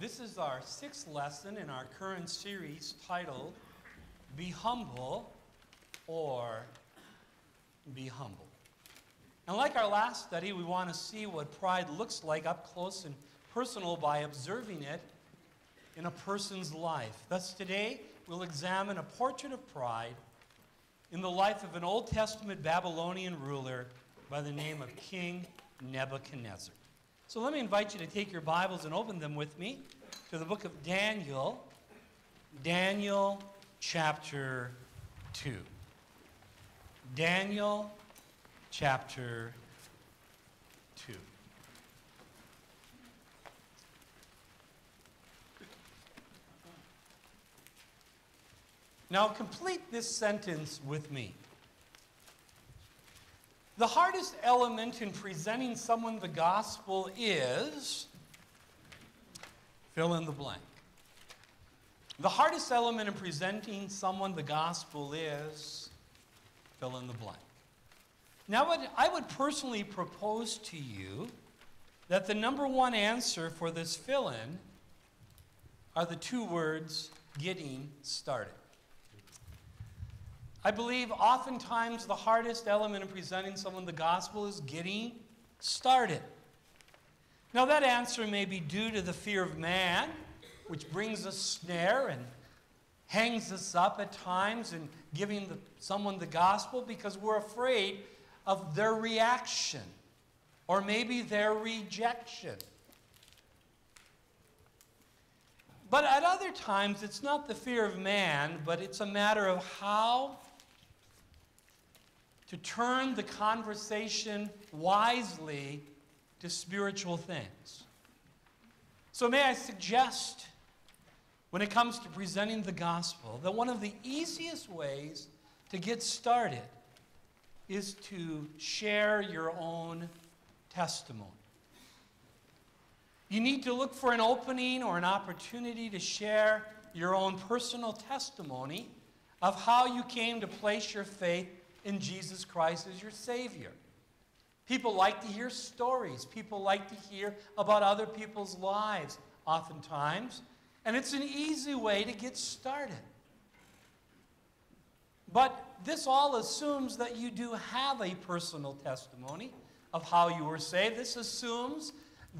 This is our sixth lesson in our current series titled Be Humble or Be Humble. And like our last study, we want to see what pride looks like up close and personal by observing it in a person's life. Thus, today, we'll examine a portrait of pride in the life of an Old Testament Babylonian ruler by the name of King Nebuchadnezzar. So let me invite you to take your Bibles and open them with me to the book of Daniel, Daniel chapter 2. Daniel chapter 2. Now, complete this sentence with me. The hardest element in presenting someone the gospel is fill in the blank. The hardest element in presenting someone the gospel is fill in the blank. Now, I would personally propose to you that the number one answer for this fill in are the two words getting started. I believe oftentimes the hardest element in presenting someone the gospel is getting started. Now, that answer may be due to the fear of man, which brings a snare and hangs us up at times in giving the, someone the gospel because we're afraid of their reaction or maybe their rejection. But at other times, it's not the fear of man, but it's a matter of how to turn the conversation wisely to spiritual things. So, may I suggest, when it comes to presenting the gospel, that one of the easiest ways to get started is to share your own testimony. You need to look for an opening or an opportunity to share your own personal testimony of how you came to place your faith in Jesus Christ as your Savior. People like to hear stories. People like to hear about other people's lives, oftentimes. And it's an easy way to get started. But this all assumes that you do have a personal testimony of how you were saved. This assumes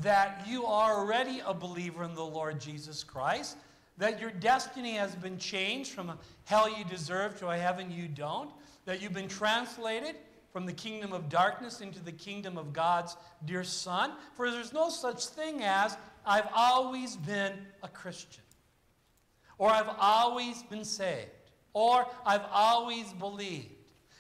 that you are already a believer in the Lord Jesus Christ, that your destiny has been changed from a hell you deserve to a heaven you don't, that you've been translated from the kingdom of darkness into the kingdom of God's dear Son. For there's no such thing as, I've always been a Christian, or I've always been saved, or I've always believed.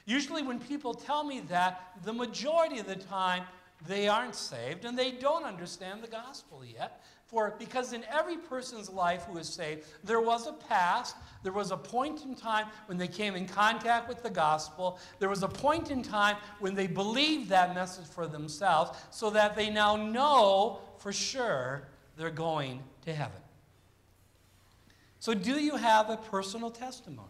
Usually, when people tell me that, the majority of the time, they aren't saved and they don't understand the gospel yet. For because in every person's life who is saved, there was a past, there was a point in time when they came in contact with the gospel, there was a point in time when they believed that message for themselves, so that they now know for sure they're going to heaven. So, do you have a personal testimony?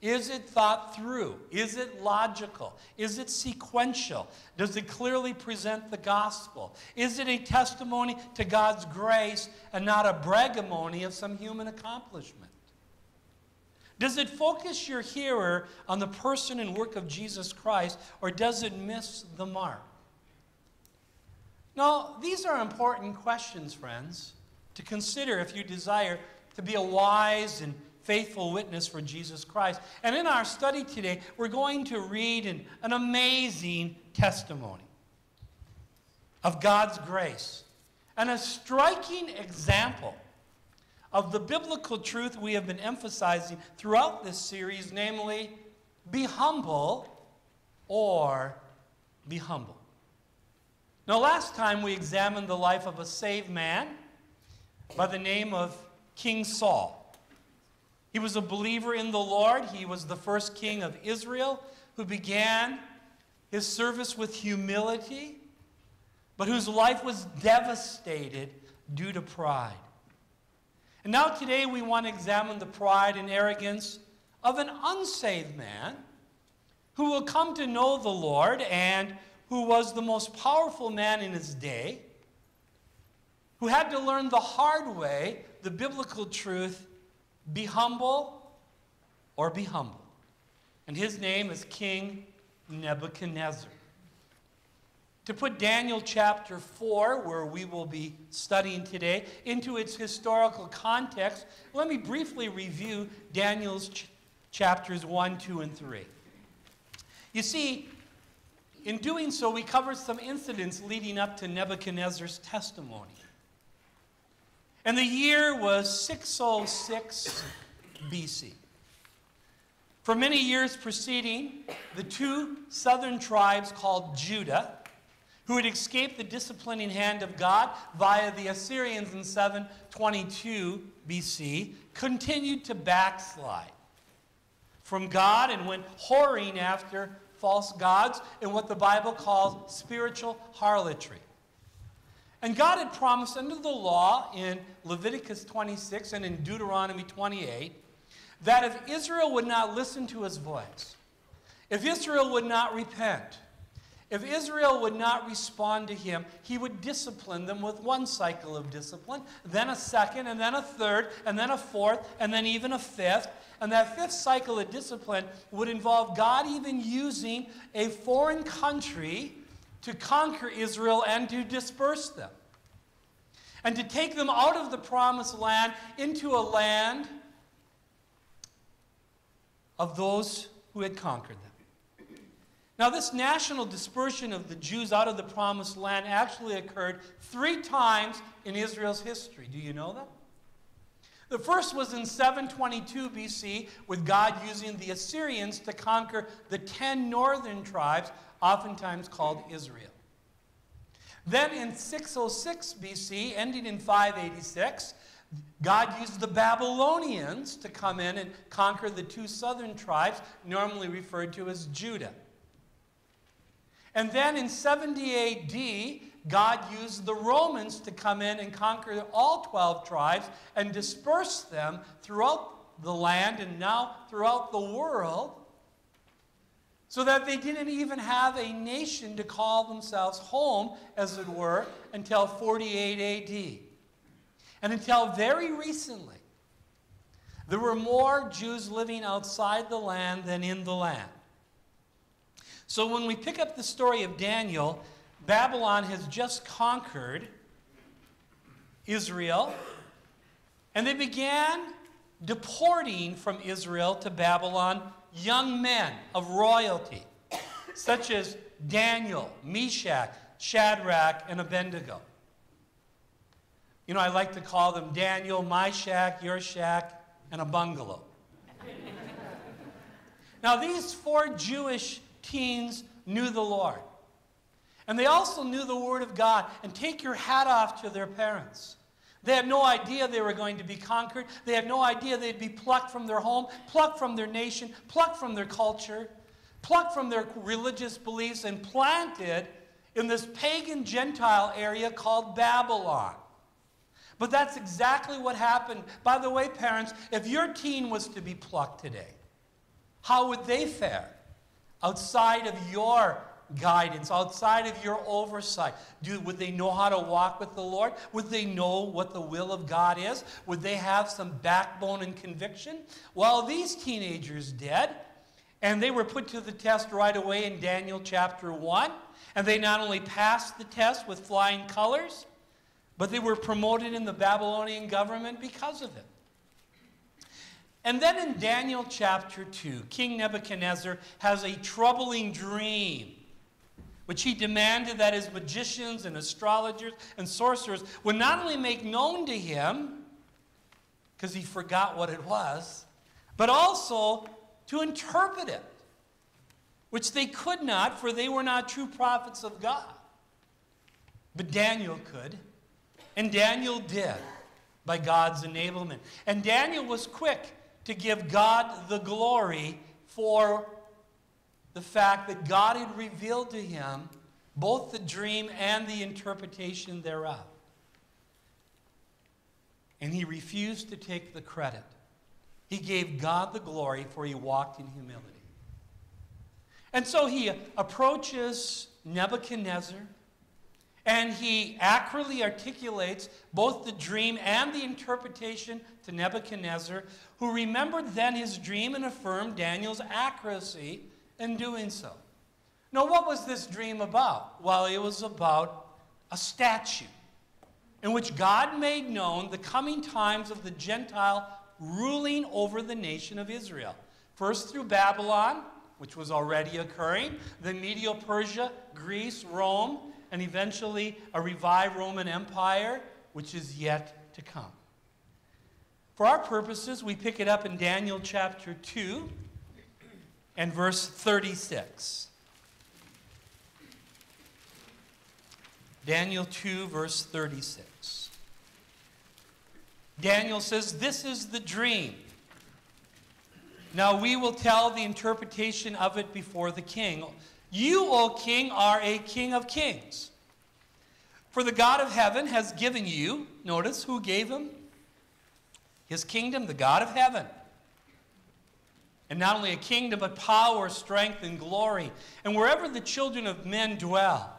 Is it thought through? Is it logical? Is it sequential? Does it clearly present the gospel? Is it a testimony to God's grace and not a bragamony of some human accomplishment? Does it focus your hearer on the person and work of Jesus Christ, or does it miss the mark? Now, these are important questions, friends, to consider if you desire to be a wise and faithful witness for Jesus Christ. And in our study today, we're going to read an, an amazing testimony of God's grace and a striking example of the biblical truth we have been emphasizing throughout this series, namely, be humble or be humble. Now, last time we examined the life of a saved man by the name of King Saul. He was a believer in the Lord. He was the first king of Israel who began his service with humility, but whose life was devastated due to pride. And now, today, we want to examine the pride and arrogance of an unsaved man who will come to know the Lord and who was the most powerful man in his day who had to learn the hard way the biblical truth be humble or be humble. And his name is King Nebuchadnezzar. To put Daniel chapter 4, where we will be studying today, into its historical context, let me briefly review Daniel's ch- chapters 1, 2, and 3. You see, in doing so, we cover some incidents leading up to Nebuchadnezzar's testimony. And the year was 606 BC. For many years preceding, the two southern tribes called Judah, who had escaped the disciplining hand of God via the Assyrians in 722 BC, continued to backslide from God and went whoring after false gods and what the Bible calls spiritual harlotry. And God had promised under the law in Leviticus 26 and in Deuteronomy 28 that if Israel would not listen to his voice, if Israel would not repent, if Israel would not respond to him, he would discipline them with one cycle of discipline, then a second, and then a third, and then a fourth, and then even a fifth. And that fifth cycle of discipline would involve God even using a foreign country to conquer Israel and to disperse them. And to take them out of the promised land into a land of those who had conquered them. Now, this national dispersion of the Jews out of the promised land actually occurred three times in Israel's history. Do you know that? The first was in 722 BC, with God using the Assyrians to conquer the ten northern tribes, oftentimes called Israel. Then in 606 BC, ending in 586, God used the Babylonians to come in and conquer the two southern tribes, normally referred to as Judah. And then in 70 AD, God used the Romans to come in and conquer all 12 tribes and disperse them throughout the land and now throughout the world so that they didn't even have a nation to call themselves home, as it were, until 48 AD. And until very recently, there were more Jews living outside the land than in the land. So when we pick up the story of Daniel, Babylon has just conquered Israel, and they began deporting from Israel to Babylon young men of royalty, such as Daniel, Meshach, Shadrach, and Abednego. You know, I like to call them Daniel, my shack, your shack, and a bungalow. now, these four Jewish teens knew the Lord. And they also knew the Word of God. And take your hat off to their parents. They had no idea they were going to be conquered. They had no idea they'd be plucked from their home, plucked from their nation, plucked from their culture, plucked from their religious beliefs, and planted in this pagan Gentile area called Babylon. But that's exactly what happened. By the way, parents, if your teen was to be plucked today, how would they fare outside of your guidance, outside of your oversight? Do, would they know how to walk with the Lord? Would they know what the will of God is? Would they have some backbone and conviction? Well, these teenagers did. And they were put to the test right away in Daniel chapter 1. And they not only passed the test with flying colors, but they were promoted in the Babylonian government because of it. And then in Daniel chapter 2, King Nebuchadnezzar has a troubling dream which he demanded that his magicians and astrologers and sorcerers would not only make known to him, because he forgot what it was, but also to interpret it, which they could not, for they were not true prophets of God. But Daniel could, and Daniel did by God's enablement. And Daniel was quick to give God the glory for the fact that God had revealed to him both the dream and the interpretation thereof. And he refused to take the credit. He gave God the glory, for he walked in humility. And so he approaches Nebuchadnezzar And he accurately articulates both the dream and the interpretation to Nebuchadnezzar, who remembered then his dream and affirmed Daniel's accuracy in doing so. Now, what was this dream about? Well, it was about a statue in which God made known the coming times of the Gentile ruling over the nation of Israel. First through Babylon, which was already occurring, then Medio Persia, Greece, Rome, and eventually a revived Roman Empire, which is yet to come. For our purposes, we pick it up in Daniel chapter 2 and verse 36. Daniel 2, verse 36. Daniel says, This is the dream. Now we will tell the interpretation of it before the king. You, O king, are a king of kings. For the God of heaven has given you, notice who gave him? His kingdom, the God of heaven. And not only a kingdom, but power, strength, and glory. And wherever the children of men dwell,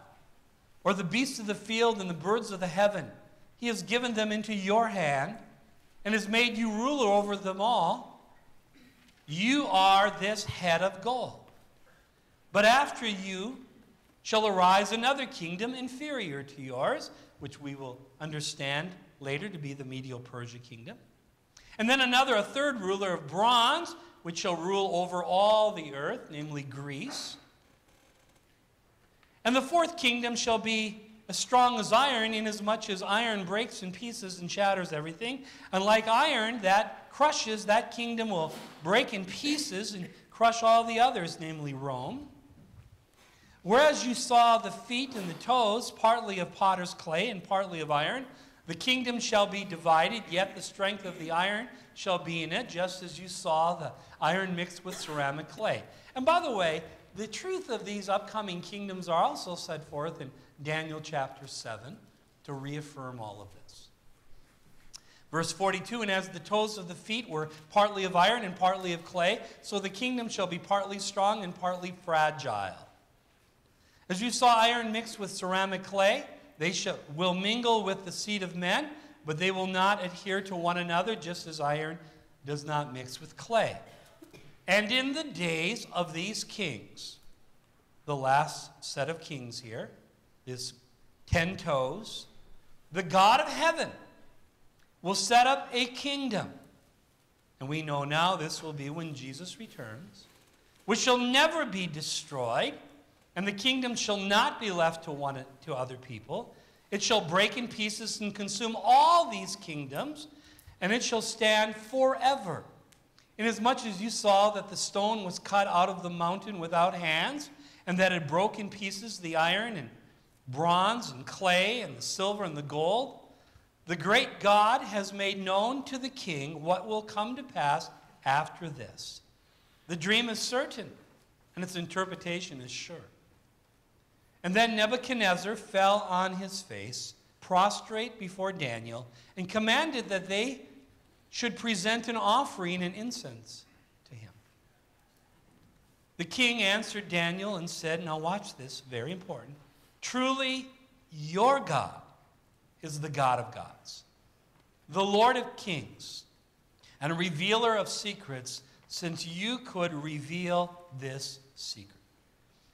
or the beasts of the field and the birds of the heaven, he has given them into your hand and has made you ruler over them all. You are this head of gold. But after you shall arise another kingdom inferior to yours, which we will understand later to be the Medo Persia kingdom. And then another, a third ruler of bronze, which shall rule over all the earth, namely Greece. And the fourth kingdom shall be as strong as iron, inasmuch as iron breaks in pieces and shatters everything. And like iron that crushes, that kingdom will break in pieces and crush all the others, namely Rome. Whereas you saw the feet and the toes, partly of potter's clay and partly of iron, the kingdom shall be divided, yet the strength of the iron shall be in it, just as you saw the iron mixed with ceramic clay. And by the way, the truth of these upcoming kingdoms are also set forth in Daniel chapter 7 to reaffirm all of this. Verse 42 And as the toes of the feet were partly of iron and partly of clay, so the kingdom shall be partly strong and partly fragile. As you saw iron mixed with ceramic clay, they shall, will mingle with the seed of men, but they will not adhere to one another, just as iron does not mix with clay. And in the days of these kings, the last set of kings here is ten toes, the God of heaven will set up a kingdom. And we know now this will be when Jesus returns, which shall never be destroyed, and the kingdom shall not be left to one to other people. It shall break in pieces and consume all these kingdoms, and it shall stand forever. Inasmuch as you saw that the stone was cut out of the mountain without hands, and that it broke in pieces the iron and bronze and clay and the silver and the gold, the great God has made known to the king what will come to pass after this. The dream is certain, and its interpretation is sure. And then Nebuchadnezzar fell on his face, prostrate before Daniel, and commanded that they should present an offering and incense to him. The king answered Daniel and said, Now watch this, very important. Truly, your God is the God of gods, the Lord of kings, and a revealer of secrets, since you could reveal this secret.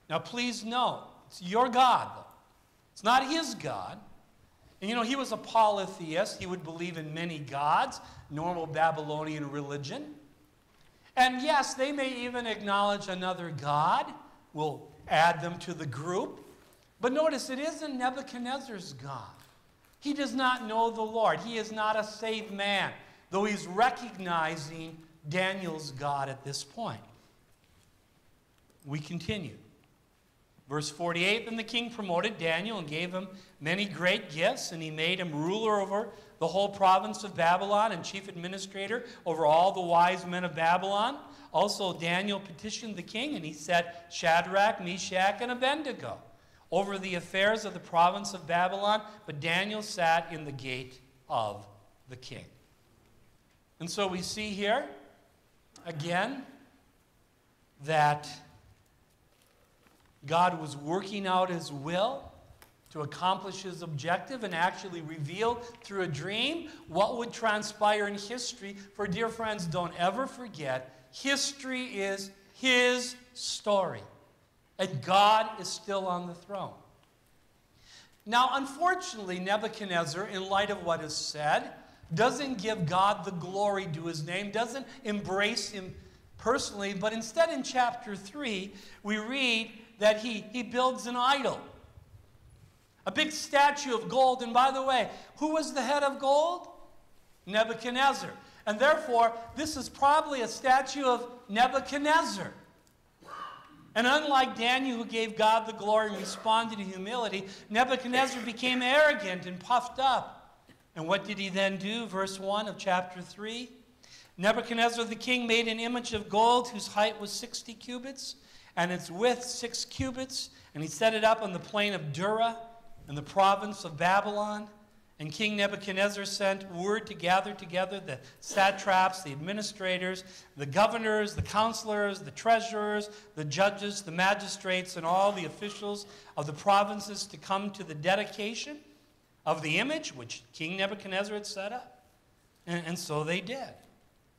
Now, please note, it's your God, though. It's not his God. And you know, he was a polytheist. He would believe in many gods, normal Babylonian religion. And yes, they may even acknowledge another God. We'll add them to the group. But notice, it isn't Nebuchadnezzar's God. He does not know the Lord. He is not a saved man, though he's recognizing Daniel's God at this point. We continue. Verse 48 Then the king promoted Daniel and gave him many great gifts, and he made him ruler over the whole province of Babylon and chief administrator over all the wise men of Babylon. Also, Daniel petitioned the king, and he set Shadrach, Meshach, and Abednego over the affairs of the province of Babylon, but Daniel sat in the gate of the king. And so we see here, again, that God was working out his will to accomplish his objective and actually reveal through a dream what would transpire in history. For, dear friends, don't ever forget history is his story, and God is still on the throne. Now, unfortunately, Nebuchadnezzar, in light of what is said, doesn't give God the glory to his name, doesn't embrace him personally, but instead in chapter 3, we read that he, he builds an idol. A big statue of gold. And by the way, who was the head of gold? Nebuchadnezzar. And therefore, this is probably a statue of Nebuchadnezzar. And unlike Daniel, who gave God the glory and responded in humility, Nebuchadnezzar became arrogant and puffed up. And what did he then do? Verse 1 of chapter 3. Nebuchadnezzar the king made an image of gold whose height was 60 cubits and its width 6 cubits, and he set it up on the plain of Dura in the province of Babylon. And King Nebuchadnezzar sent word to gather together the satraps, the administrators, the governors, the counselors, the treasurers, the judges, the magistrates, and all the officials of the provinces to come to the dedication of the image which King Nebuchadnezzar had set up. And, and so they did.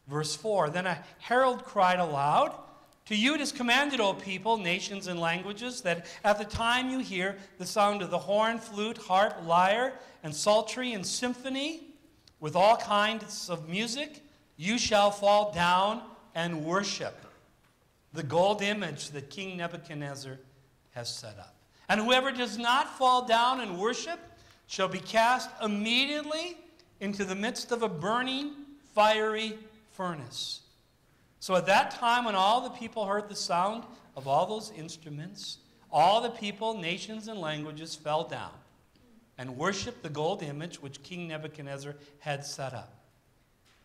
Verse 4 Then a herald cried aloud, To you it is commanded, O people, nations, and languages, that at the time you hear the sound of the horn, flute, harp, lyre, and psaltery and symphony, with all kinds of music, you shall fall down and worship the gold image that King Nebuchadnezzar has set up. And whoever does not fall down and worship shall be cast immediately into the midst of a burning, fiery furnace. So at that time, when all the people heard the sound of all those instruments, all the people, nations, and languages fell down and worshiped the gold image which King Nebuchadnezzar had set up.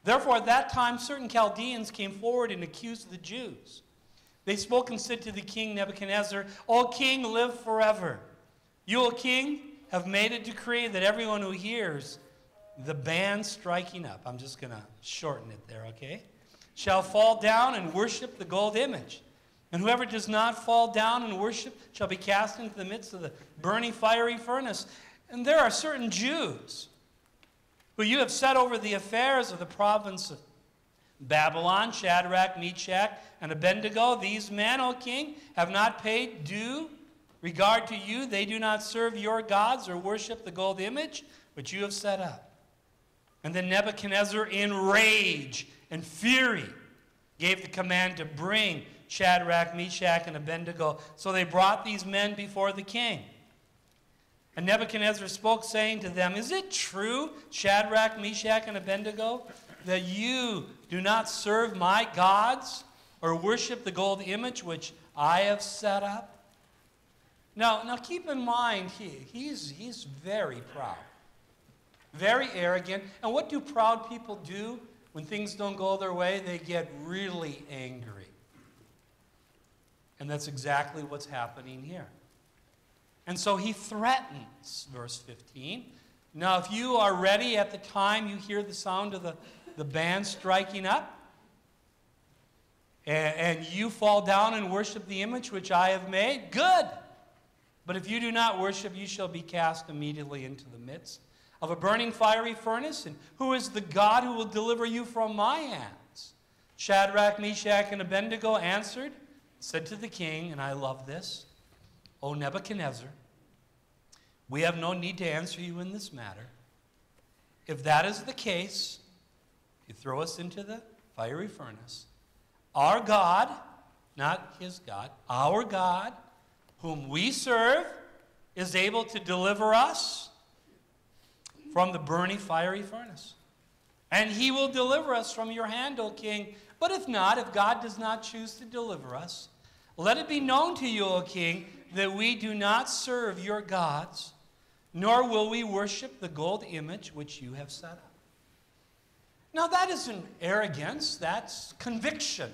Therefore, at that time, certain Chaldeans came forward and accused the Jews. They spoke and said to the king Nebuchadnezzar, O king, live forever. You, O king, have made a decree that everyone who hears the band striking up, I'm just going to shorten it there, okay? Shall fall down and worship the gold image. And whoever does not fall down and worship shall be cast into the midst of the burning fiery furnace. And there are certain Jews who you have set over the affairs of the province of Babylon, Shadrach, Meshach, and Abednego. These men, O king, have not paid due regard to you. They do not serve your gods or worship the gold image which you have set up. And then Nebuchadnezzar, in rage and fury, gave the command to bring Shadrach, Meshach, and Abednego. So they brought these men before the king. And Nebuchadnezzar spoke, saying to them, Is it true, Shadrach, Meshach, and Abednego, that you do not serve my gods or worship the gold image which I have set up? Now, now keep in mind, he, he's, he's very proud very arrogant. And what do proud people do when things don't go their way? They get really angry. And that's exactly what's happening here. And so he threatens, verse 15. Now, if you are ready at the time you hear the sound of the, the band striking up, and, and you fall down and worship the image which I have made, good. But if you do not worship, you shall be cast immediately into the midst of a burning fiery furnace? And who is the God who will deliver you from my hands? Shadrach, Meshach, and Abednego answered, said to the king, and I love this, O Nebuchadnezzar, we have no need to answer you in this matter. If that is the case, you throw us into the fiery furnace. Our God, not his God, our God, whom we serve, is able to deliver us from the burning fiery furnace. And he will deliver us from your hand, O king. But if not, if God does not choose to deliver us, let it be known to you, O king, that we do not serve your gods, nor will we worship the gold image which you have set up. Now, that isn't arrogance, that's conviction.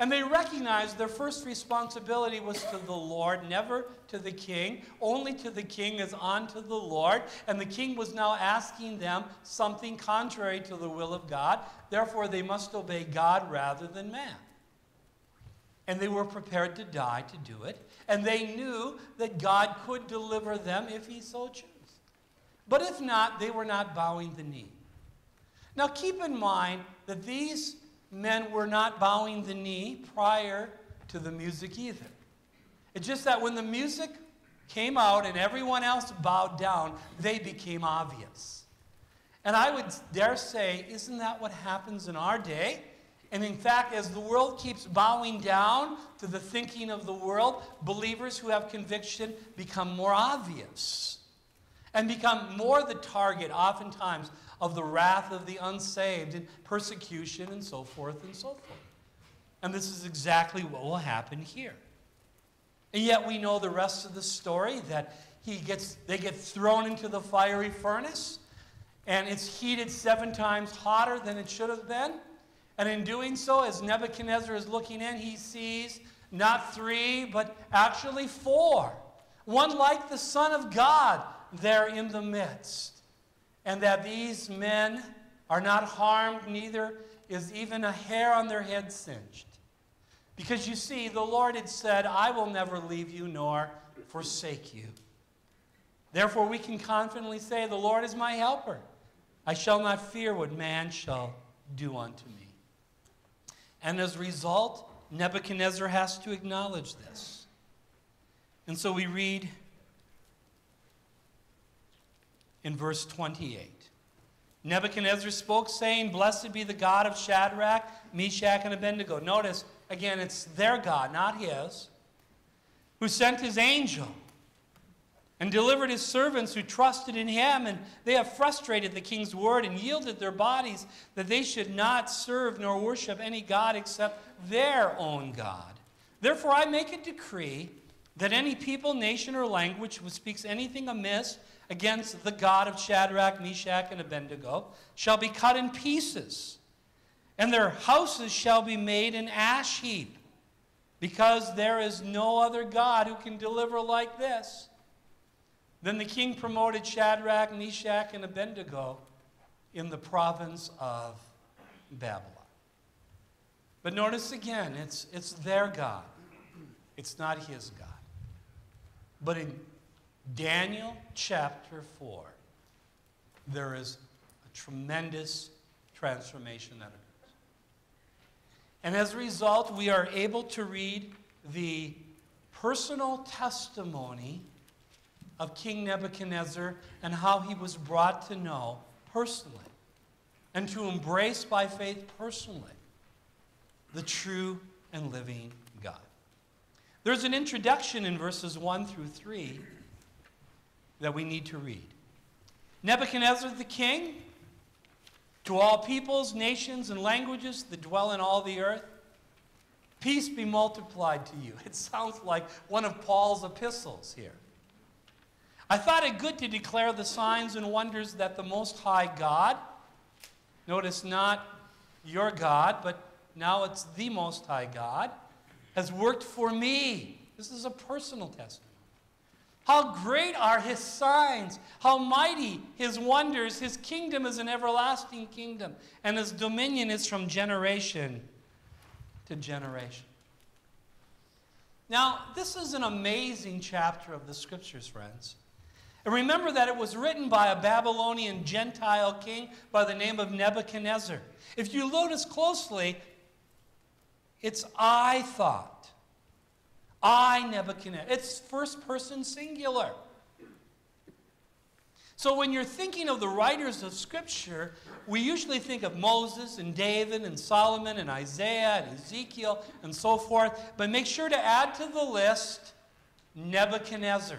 And they recognized their first responsibility was to the Lord, never to the king. Only to the king is unto the Lord. And the king was now asking them something contrary to the will of God. Therefore, they must obey God rather than man. And they were prepared to die to do it. And they knew that God could deliver them if he so chose. But if not, they were not bowing the knee. Now keep in mind that these men were not bowing the knee prior to the music either. It's just that when the music came out and everyone else bowed down, they became obvious. And I would dare say, isn't that what happens in our day? And in fact, as the world keeps bowing down to the thinking of the world, believers who have conviction become more obvious and become more the target, oftentimes, of the wrath of the unsaved and persecution and so forth and so forth. And this is exactly what will happen here. And yet we know the rest of the story that he gets, they get thrown into the fiery furnace, and it's heated seven times hotter than it should have been. And in doing so, as Nebuchadnezzar is looking in, he sees not three, but actually four. One like the Son of God there in the midst. And that these men are not harmed, neither is even a hair on their head singed. Because you see, the Lord had said, I will never leave you nor forsake you. Therefore, we can confidently say, The Lord is my helper. I shall not fear what man shall do unto me. And as a result, Nebuchadnezzar has to acknowledge this. And so we read in verse 28. Nebuchadnezzar spoke, saying, Blessed be the God of Shadrach, Meshach, and Abednego. Notice, Again, it's their God, not his, who sent his angel and delivered his servants who trusted in him. And they have frustrated the king's word and yielded their bodies that they should not serve nor worship any God except their own God. Therefore, I make a decree that any people, nation, or language who speaks anything amiss against the God of Shadrach, Meshach, and Abednego shall be cut in pieces and their houses shall be made an ash heap, because there is no other God who can deliver like this. Then the king promoted Shadrach, Meshach, and Abednego in the province of Babylon. But notice again, it's, it's their God, it's not his God. But in Daniel chapter 4, there is a tremendous transformation that occurs. And as a result, we are able to read the personal testimony of King Nebuchadnezzar and how he was brought to know personally and to embrace by faith personally the true and living God. There's an introduction in verses 1 through 3 that we need to read. Nebuchadnezzar the king to all peoples, nations, and languages that dwell in all the earth, peace be multiplied to you. It sounds like one of Paul's epistles here. I thought it good to declare the signs and wonders that the Most High God, notice not your God, but now it's the Most High God, has worked for me. This is a personal testimony. How great are his signs, how mighty his wonders. His kingdom is an everlasting kingdom, and his dominion is from generation to generation. Now, this is an amazing chapter of the scriptures, friends. And remember that it was written by a Babylonian Gentile king by the name of Nebuchadnezzar. If you notice closely, it's I thought. I, Nebuchadnezzar. It's first person singular. So when you're thinking of the writers of Scripture, we usually think of Moses and David and Solomon and Isaiah and Ezekiel and so forth. But make sure to add to the list Nebuchadnezzar.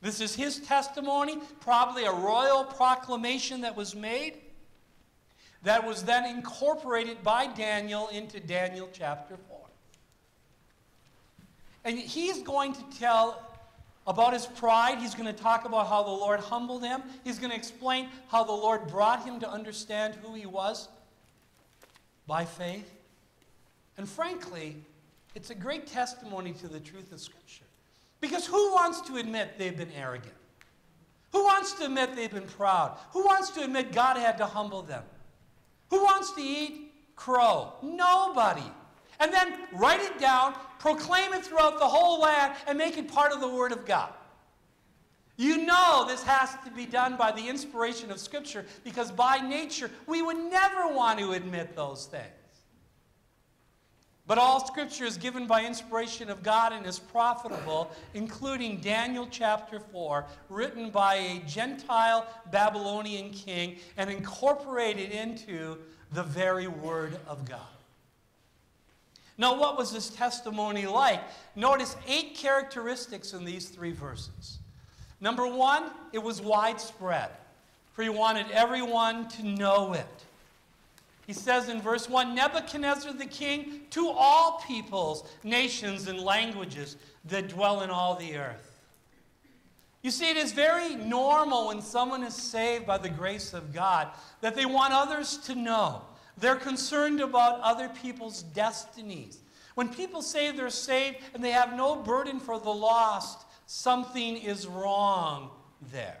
This is his testimony, probably a royal proclamation that was made that was then incorporated by Daniel into Daniel chapter 4. And he's going to tell about his pride. He's going to talk about how the Lord humbled him. He's going to explain how the Lord brought him to understand who he was by faith. And frankly, it's a great testimony to the truth of Scripture. Because who wants to admit they've been arrogant? Who wants to admit they've been proud? Who wants to admit God had to humble them? Who wants to eat crow? Nobody. And then write it down, proclaim it throughout the whole land, and make it part of the Word of God. You know this has to be done by the inspiration of Scripture because by nature we would never want to admit those things. But all Scripture is given by inspiration of God and is profitable, including Daniel chapter 4, written by a Gentile Babylonian king and incorporated into the very Word of God. Now, what was this testimony like? Notice eight characteristics in these three verses. Number one, it was widespread, for he wanted everyone to know it. He says in verse 1 Nebuchadnezzar the king to all peoples, nations, and languages that dwell in all the earth. You see, it is very normal when someone is saved by the grace of God that they want others to know. They're concerned about other people's destinies. When people say they're saved and they have no burden for the lost, something is wrong there.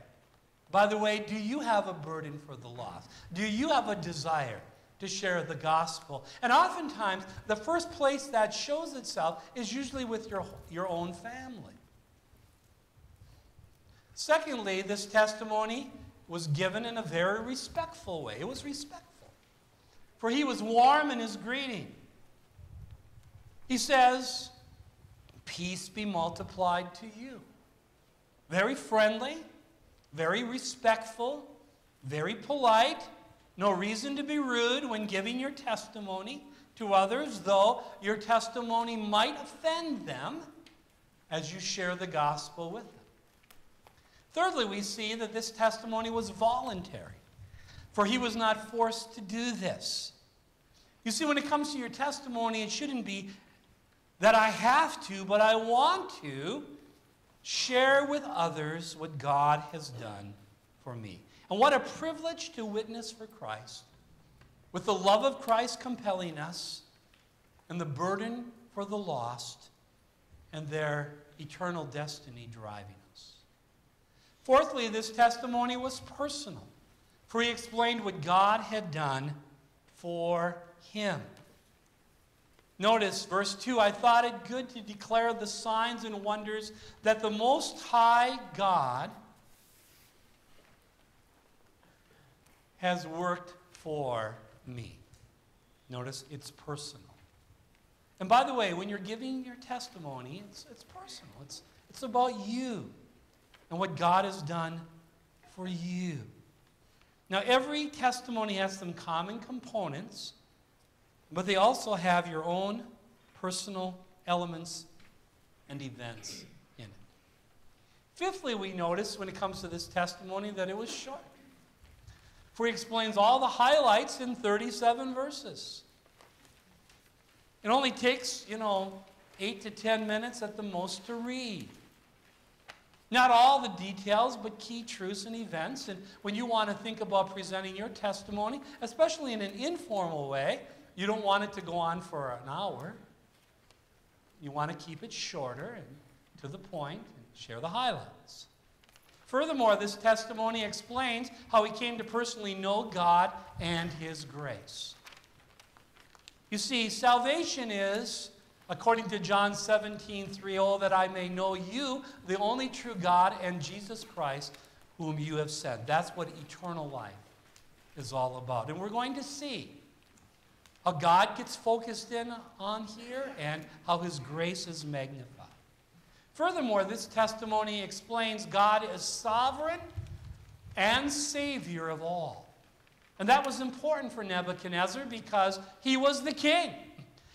By the way, do you have a burden for the lost? Do you have a desire to share the gospel? And oftentimes, the first place that shows itself is usually with your, your own family. Secondly, this testimony was given in a very respectful way. It was respectful. For he was warm in his greeting. He says, Peace be multiplied to you. Very friendly, very respectful, very polite. No reason to be rude when giving your testimony to others, though your testimony might offend them as you share the gospel with them. Thirdly, we see that this testimony was voluntary, for he was not forced to do this. You see, when it comes to your testimony, it shouldn't be that I have to, but I want to share with others what God has done for me. And what a privilege to witness for Christ, with the love of Christ compelling us, and the burden for the lost, and their eternal destiny driving us. Fourthly, this testimony was personal, for he explained what God had done for him. Notice verse 2 I thought it good to declare the signs and wonders that the Most High God has worked for me. Notice it's personal. And by the way, when you're giving your testimony, it's, it's personal, it's, it's about you and what God has done for you. Now, every testimony has some common components but they also have your own personal elements and events in it. Fifthly, we notice when it comes to this testimony that it was short. For he explains all the highlights in 37 verses. It only takes, you know, 8 to 10 minutes at the most to read. Not all the details, but key truths and events. And when you want to think about presenting your testimony, especially in an informal way, you don't want it to go on for an hour. You want to keep it shorter and to the point and share the highlights. Furthermore, this testimony explains how he came to personally know God and his grace. You see, salvation is, according to John 17, 3, oh, that I may know you, the only true God, and Jesus Christ, whom you have sent. That's what eternal life is all about. And we're going to see how God gets focused in on here and how his grace is magnified. Furthermore, this testimony explains God is sovereign and Savior of all. And that was important for Nebuchadnezzar because he was the king.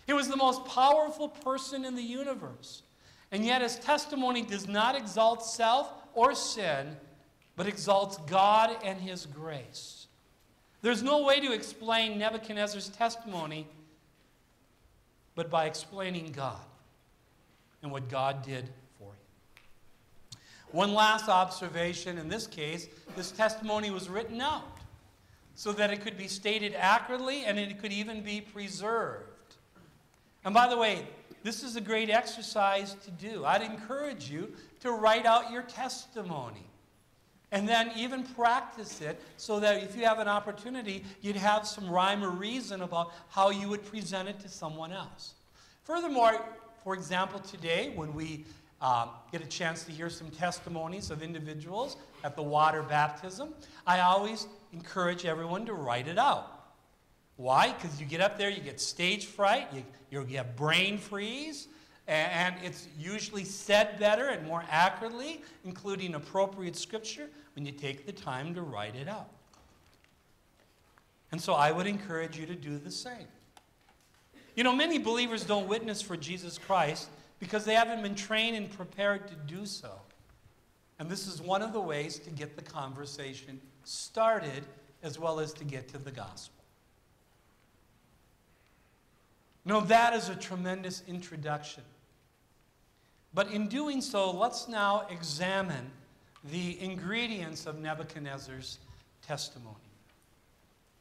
He was the most powerful person in the universe. And yet his testimony does not exalt self or sin, but exalts God and his grace. There's no way to explain Nebuchadnezzar's testimony but by explaining God and what God did for him. One last observation in this case this testimony was written out so that it could be stated accurately and it could even be preserved. And by the way, this is a great exercise to do. I'd encourage you to write out your testimony and then even practice it so that if you have an opportunity, you'd have some rhyme or reason about how you would present it to someone else. Furthermore, for example, today when we um, get a chance to hear some testimonies of individuals at the water baptism, I always encourage everyone to write it out. Why? Because you get up there, you get stage fright, you, you have brain freeze, and it's usually said better and more accurately, including appropriate scripture, when you take the time to write it out. And so I would encourage you to do the same. You know, many believers don't witness for Jesus Christ because they haven't been trained and prepared to do so. And this is one of the ways to get the conversation started as well as to get to the gospel. No, that is a tremendous introduction. But in doing so, let's now examine the ingredients of Nebuchadnezzar's testimony.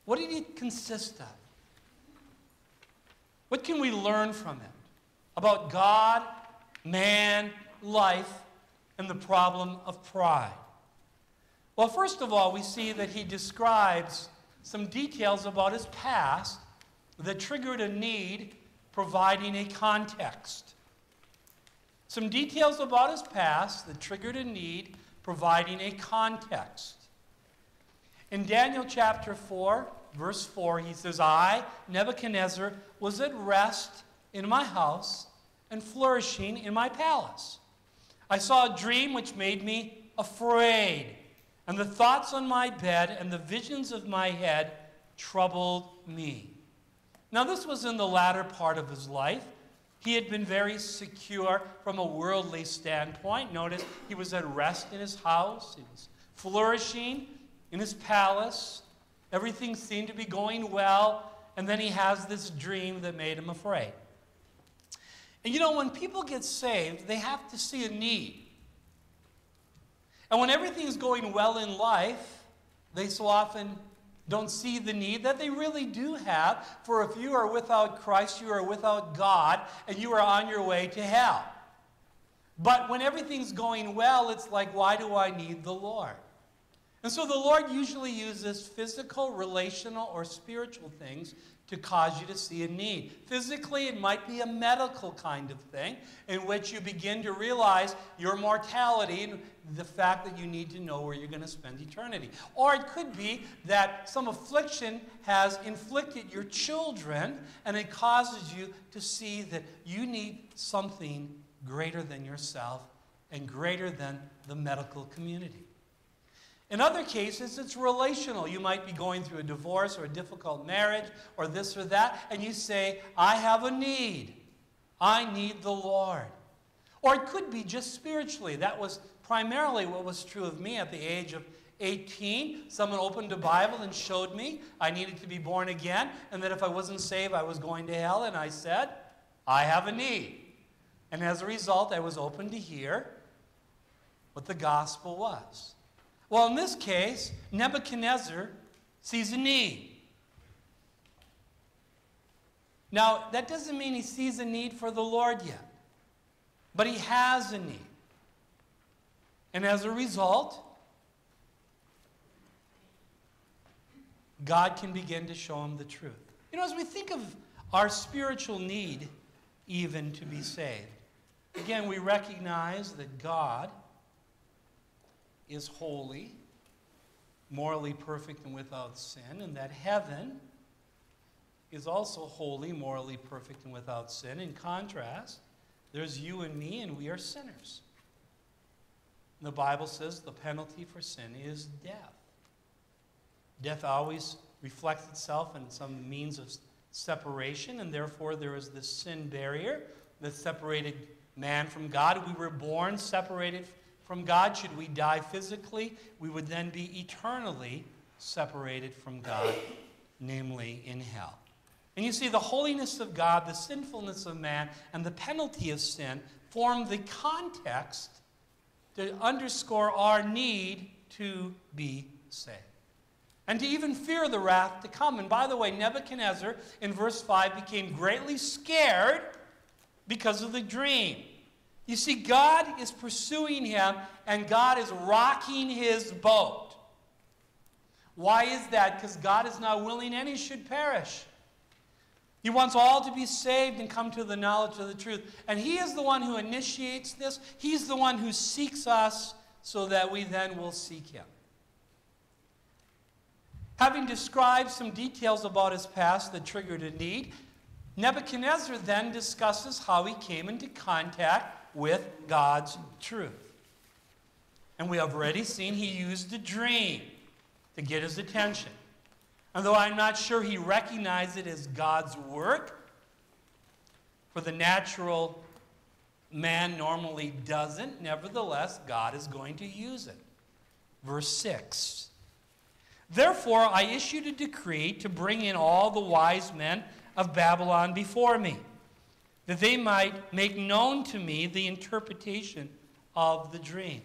What did it consist of? What can we learn from it about God, man, life, and the problem of pride? Well, first of all, we see that he describes some details about his past that triggered a need, providing a context. Some details about his past that triggered a need, providing a context. In Daniel chapter 4, verse 4, he says, I, Nebuchadnezzar, was at rest in my house and flourishing in my palace. I saw a dream which made me afraid, and the thoughts on my bed and the visions of my head troubled me. Now, this was in the latter part of his life. He had been very secure from a worldly standpoint. Notice he was at rest in his house, he was flourishing in his palace. Everything seemed to be going well. And then he has this dream that made him afraid. And you know, when people get saved, they have to see a need. And when everything's going well in life, they so often don't see the need that they really do have. For if you are without Christ, you are without God, and you are on your way to hell. But when everything's going well, it's like, why do I need the Lord? And so the Lord usually uses physical, relational, or spiritual things to cause you to see a need. Physically, it might be a medical kind of thing in which you begin to realize your mortality and the fact that you need to know where you're going to spend eternity. Or it could be that some affliction has inflicted your children and it causes you to see that you need something greater than yourself and greater than the medical community. In other cases, it's relational. You might be going through a divorce or a difficult marriage or this or that, and you say, I have a need. I need the Lord. Or it could be just spiritually. That was primarily what was true of me at the age of 18. Someone opened a Bible and showed me I needed to be born again, and that if I wasn't saved, I was going to hell. And I said, I have a need. And as a result, I was open to hear what the gospel was. Well, in this case, Nebuchadnezzar sees a need. Now, that doesn't mean he sees a need for the Lord yet, but he has a need. And as a result, God can begin to show him the truth. You know, as we think of our spiritual need, even to be saved, again, we recognize that God is holy, morally perfect, and without sin, and that heaven is also holy, morally perfect, and without sin. In contrast, there's you and me, and we are sinners. The Bible says the penalty for sin is death. Death always reflects itself in some means of separation, and therefore there is this sin barrier that separated man from God. We were born separated from God. Should we die physically, we would then be eternally separated from God, namely in hell. And you see, the holiness of God, the sinfulness of man, and the penalty of sin form the context to underscore our need to be saved. And to even fear the wrath to come. And by the way, Nebuchadnezzar in verse 5 became greatly scared because of the dream. You see, God is pursuing him and God is rocking his boat. Why is that? Because God is not willing any should perish, He wants all to be saved and come to the knowledge of the truth. And He is the one who initiates this, He's the one who seeks us so that we then will seek Him. Having described some details about his past that triggered a need, Nebuchadnezzar then discusses how he came into contact with God's truth. And we have already seen he used a dream to get his attention. And though I'm not sure he recognized it as God's work, for the natural man normally doesn't, nevertheless, God is going to use it. Verse 6 Therefore, I issued a decree to bring in all the wise men of Babylon before me, that they might make known to me the interpretation of the dream.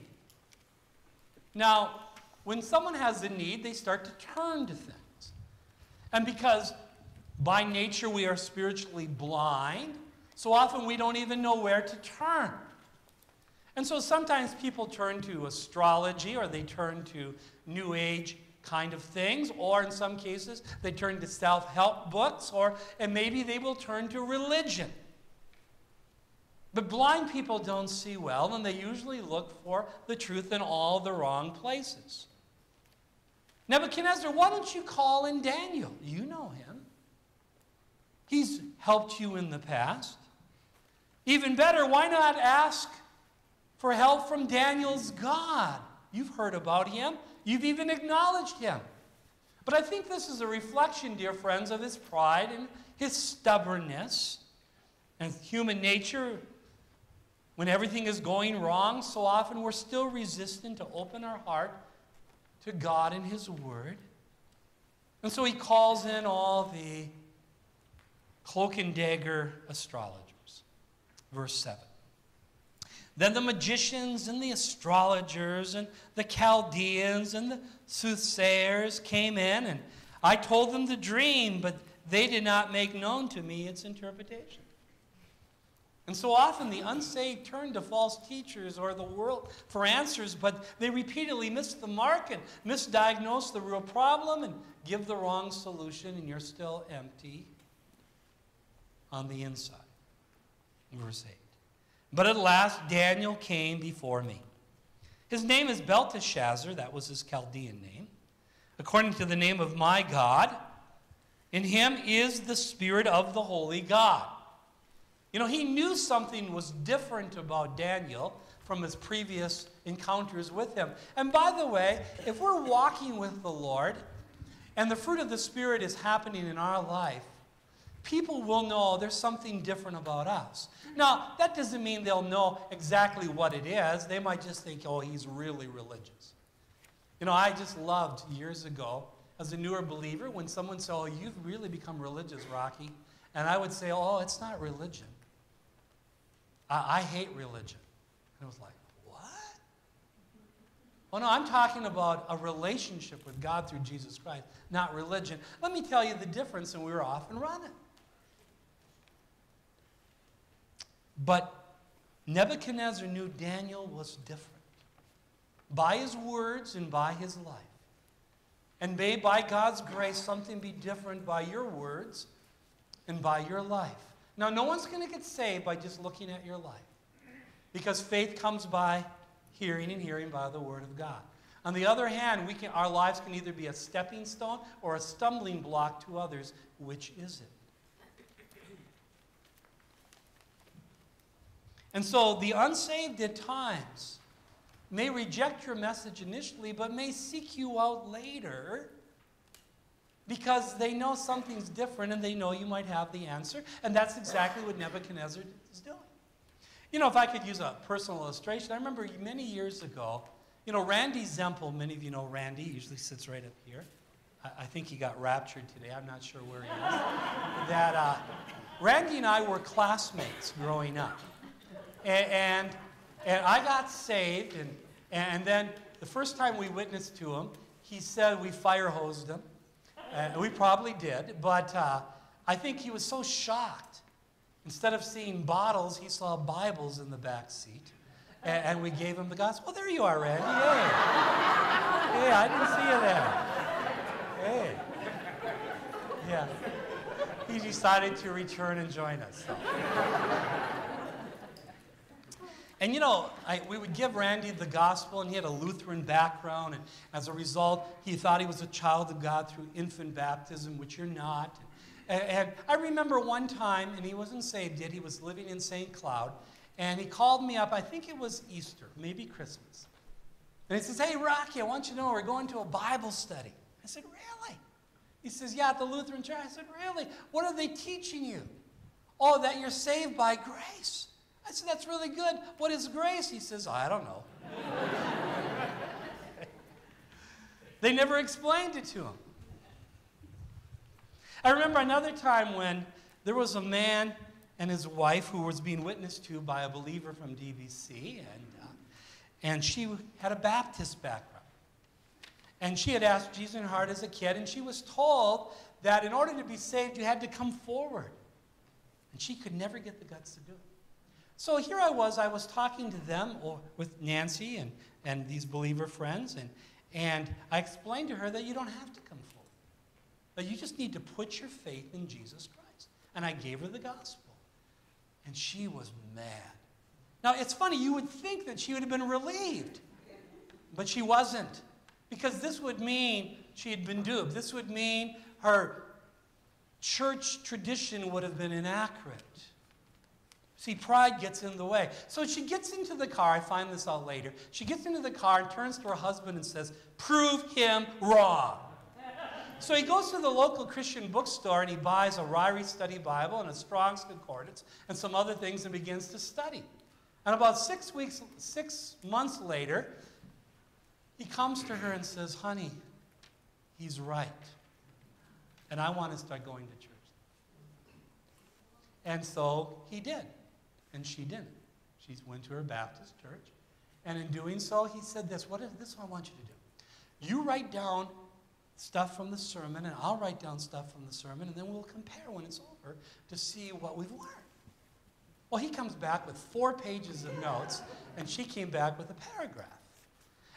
Now, when someone has a need, they start to turn to things. And because by nature we are spiritually blind, so often we don't even know where to turn. And so sometimes people turn to astrology or they turn to New Age kind of things, or in some cases, they turn to self help books, or and maybe they will turn to religion. But blind people don't see well, and they usually look for the truth in all the wrong places. Nebuchadnezzar, why don't you call in Daniel? You know him. He's helped you in the past. Even better, why not ask for help from Daniel's God? You've heard about him, you've even acknowledged him. But I think this is a reflection, dear friends, of his pride and his stubbornness and human nature. When everything is going wrong, so often we're still resistant to open our heart to God and His Word. And so he calls in all the cloak and dagger astrologers. Verse 7. Then the magicians and the astrologers and the Chaldeans and the soothsayers came in, and I told them the dream, but they did not make known to me its interpretation. And so often the unsaved turn to false teachers or the world for answers, but they repeatedly miss the mark and misdiagnose the real problem and give the wrong solution, and you're still empty on the inside. Verse 8. But at last Daniel came before me. His name is Belteshazzar, that was his Chaldean name, according to the name of my God. In him is the Spirit of the Holy God. You know, he knew something was different about Daniel from his previous encounters with him. And by the way, if we're walking with the Lord and the fruit of the Spirit is happening in our life, people will know there's something different about us. Now, that doesn't mean they'll know exactly what it is. They might just think, oh, he's really religious. You know, I just loved years ago as a newer believer when someone said, oh, you've really become religious, Rocky. And I would say, oh, it's not religion. I, I hate religion. And it was like, what? Oh, no, I'm talking about a relationship with God through Jesus Christ, not religion. Let me tell you the difference, and we were off and running. But Nebuchadnezzar knew Daniel was different by his words and by his life. And may, by God's grace, something be different by your words and by your life. Now, no one's going to get saved by just looking at your life because faith comes by hearing and hearing by the Word of God. On the other hand, we can, our lives can either be a stepping stone or a stumbling block to others. Which is it? And so the unsaved at times may reject your message initially, but may seek you out later because they know something's different and they know you might have the answer. And that's exactly what Nebuchadnezzar is doing. You know, if I could use a personal illustration, I remember many years ago, you know, Randy Zempel, many of you know Randy, usually sits right up here. I, I think he got raptured today. I'm not sure where he is. that uh, Randy and I were classmates growing up. And, and, and I got saved, and, and then the first time we witnessed to him, he said we fire hosed him. We probably did, but uh, I think he was so shocked. Instead of seeing bottles, he saw Bibles in the back seat. And, and we gave him the gospel. Well, there you are, Randy. Hey. Hey, I didn't see you there. Hey. Yeah. he decided to return and join us. So. And you know, I, we would give Randy the gospel, and he had a Lutheran background, and as a result, he thought he was a child of God through infant baptism, which you're not. And, and I remember one time, and he wasn't saved yet, he was living in St. Cloud, and he called me up, I think it was Easter, maybe Christmas. And he says, Hey, Rocky, I want you to know we're going to a Bible study. I said, Really? He says, Yeah, at the Lutheran Church. I said, Really? What are they teaching you? Oh, that you're saved by grace. I said, That's really good. What is grace? He says, I don't know. they never explained it to him. I remember another time when there was a man and his wife who was being witnessed to by a believer from DBC, and, uh, and she had a Baptist background. And she had asked Jesus in her heart as a kid, and she was told that in order to be saved, you had to come forward. And she could never get the guts to do it. So here I was, I was talking to them or with Nancy and, and these believer friends, and, and I explained to her that you don't have to come forward, that you just need to put your faith in Jesus Christ. And I gave her the gospel. And she was mad. Now, it's funny, you would think that she would have been relieved, but she wasn't. Because this would mean she had been duped. This would mean her church tradition would have been inaccurate. See, pride gets in the way. So she gets into the car. I find this out later. She gets into the car and turns to her husband and says, Prove him wrong. So he goes to the local Christian bookstore and he buys a Ryrie Study Bible and a Strong's Concordance and some other things and begins to study. And about six weeks, six months later, he comes to her and says, Honey, he's right. And I want to start going to church. And so he did. And she didn't. She went to her Baptist church. And in doing so, he said this What is this? Is what I want you to do. You write down stuff from the sermon, and I'll write down stuff from the sermon, and then we'll compare when it's over to see what we've learned. Well, he comes back with four pages of notes, and she came back with a paragraph.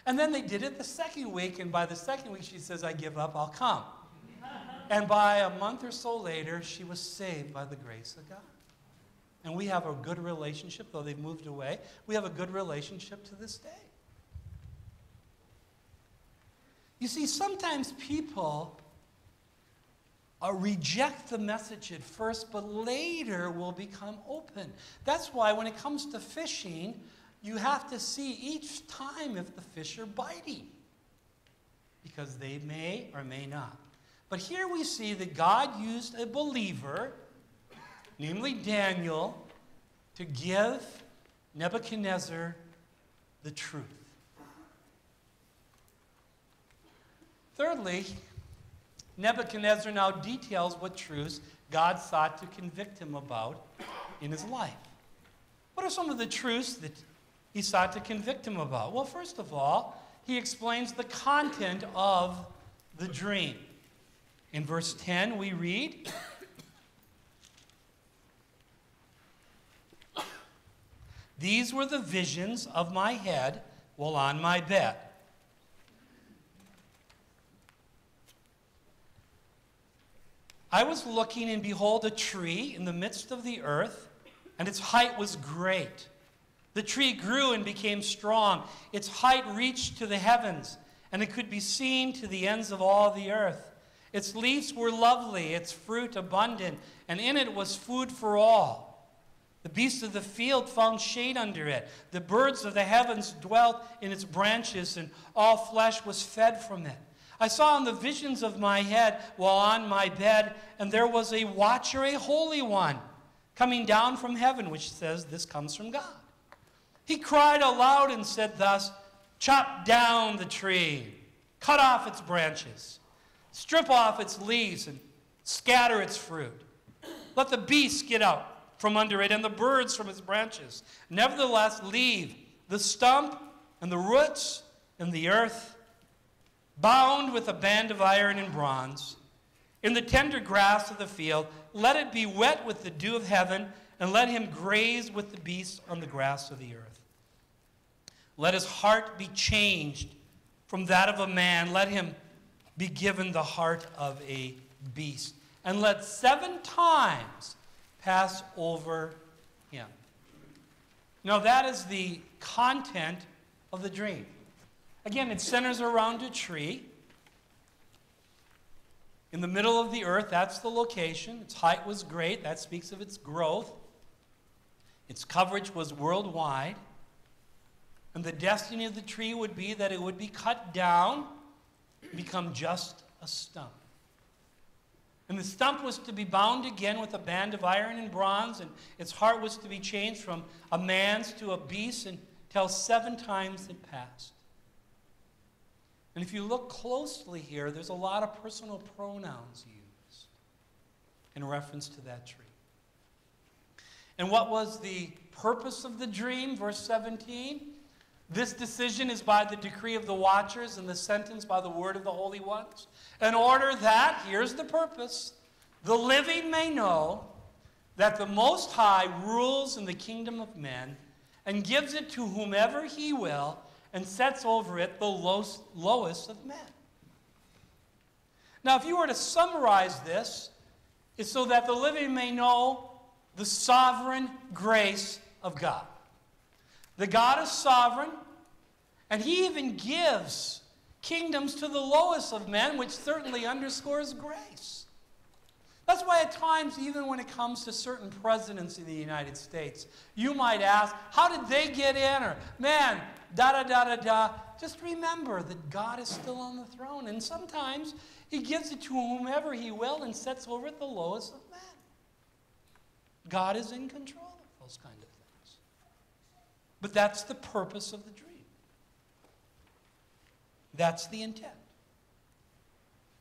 And then they did it the second week, and by the second week, she says, I give up, I'll come. And by a month or so later, she was saved by the grace of God. And we have a good relationship, though they've moved away. We have a good relationship to this day. You see, sometimes people uh, reject the message at first, but later will become open. That's why when it comes to fishing, you have to see each time if the fish are biting, because they may or may not. But here we see that God used a believer, namely Daniel, to give Nebuchadnezzar the truth. Thirdly, Nebuchadnezzar now details what truths God sought to convict him about in his life. What are some of the truths that he sought to convict him about? Well, first of all, he explains the content of the dream. In verse 10, we read These were the visions of my head while on my bed. I was looking, and behold, a tree in the midst of the earth, and its height was great. The tree grew and became strong. Its height reached to the heavens, and it could be seen to the ends of all the earth. Its leaves were lovely, its fruit abundant, and in it was food for all. The beasts of the field found shade under it. The birds of the heavens dwelt in its branches, and all flesh was fed from it. I saw in the visions of my head while on my bed, and there was a watcher, a holy one, coming down from heaven, which says, This comes from God. He cried aloud and said thus, Chop down the tree, cut off its branches, strip off its leaves, and scatter its fruit. Let the beasts get out from under it, and the birds from its branches. Nevertheless, leave the stump and the roots and the earth bound with a band of iron and bronze. In the tender grass of the field, let it be wet with the dew of heaven, and let him graze with the beasts on the grass of the earth. Let his heart be changed from that of a man. Let him be given the heart of a beast, and let seven times pass over him. Now, that is the content of the dream. Again, it centers around a tree. In the middle of the earth, that's the location. Its height was great, that speaks of its growth. Its coverage was worldwide. And the destiny of the tree would be that it would be cut down, become just a stump. And the stump was to be bound again with a band of iron and bronze, and its heart was to be changed from a man's to a beast until seven times it passed. And if you look closely here, there's a lot of personal pronouns used in reference to that tree. And what was the purpose of the dream? Verse 17. This decision is by the decree of the watchers, and the sentence by the word of the holy ones, in order that, here's the purpose, the living may know that the Most High rules in the kingdom of men and gives it to whomever he will and sets over it the lowest, lowest of men. Now, if you were to summarize this, it's so that the living may know the sovereign grace of God. The God is sovereign, and He even gives kingdoms to the lowest of men, which certainly underscores grace. That's why, at times, even when it comes to certain presidents in the United States, you might ask, How did they get in? Or, man, da da da da da. Just remember that God is still on the throne, and sometimes He gives it to whomever He will and sets over it the lowest of men. God is in control of those kind of. But that's the purpose of the dream. That's the intent.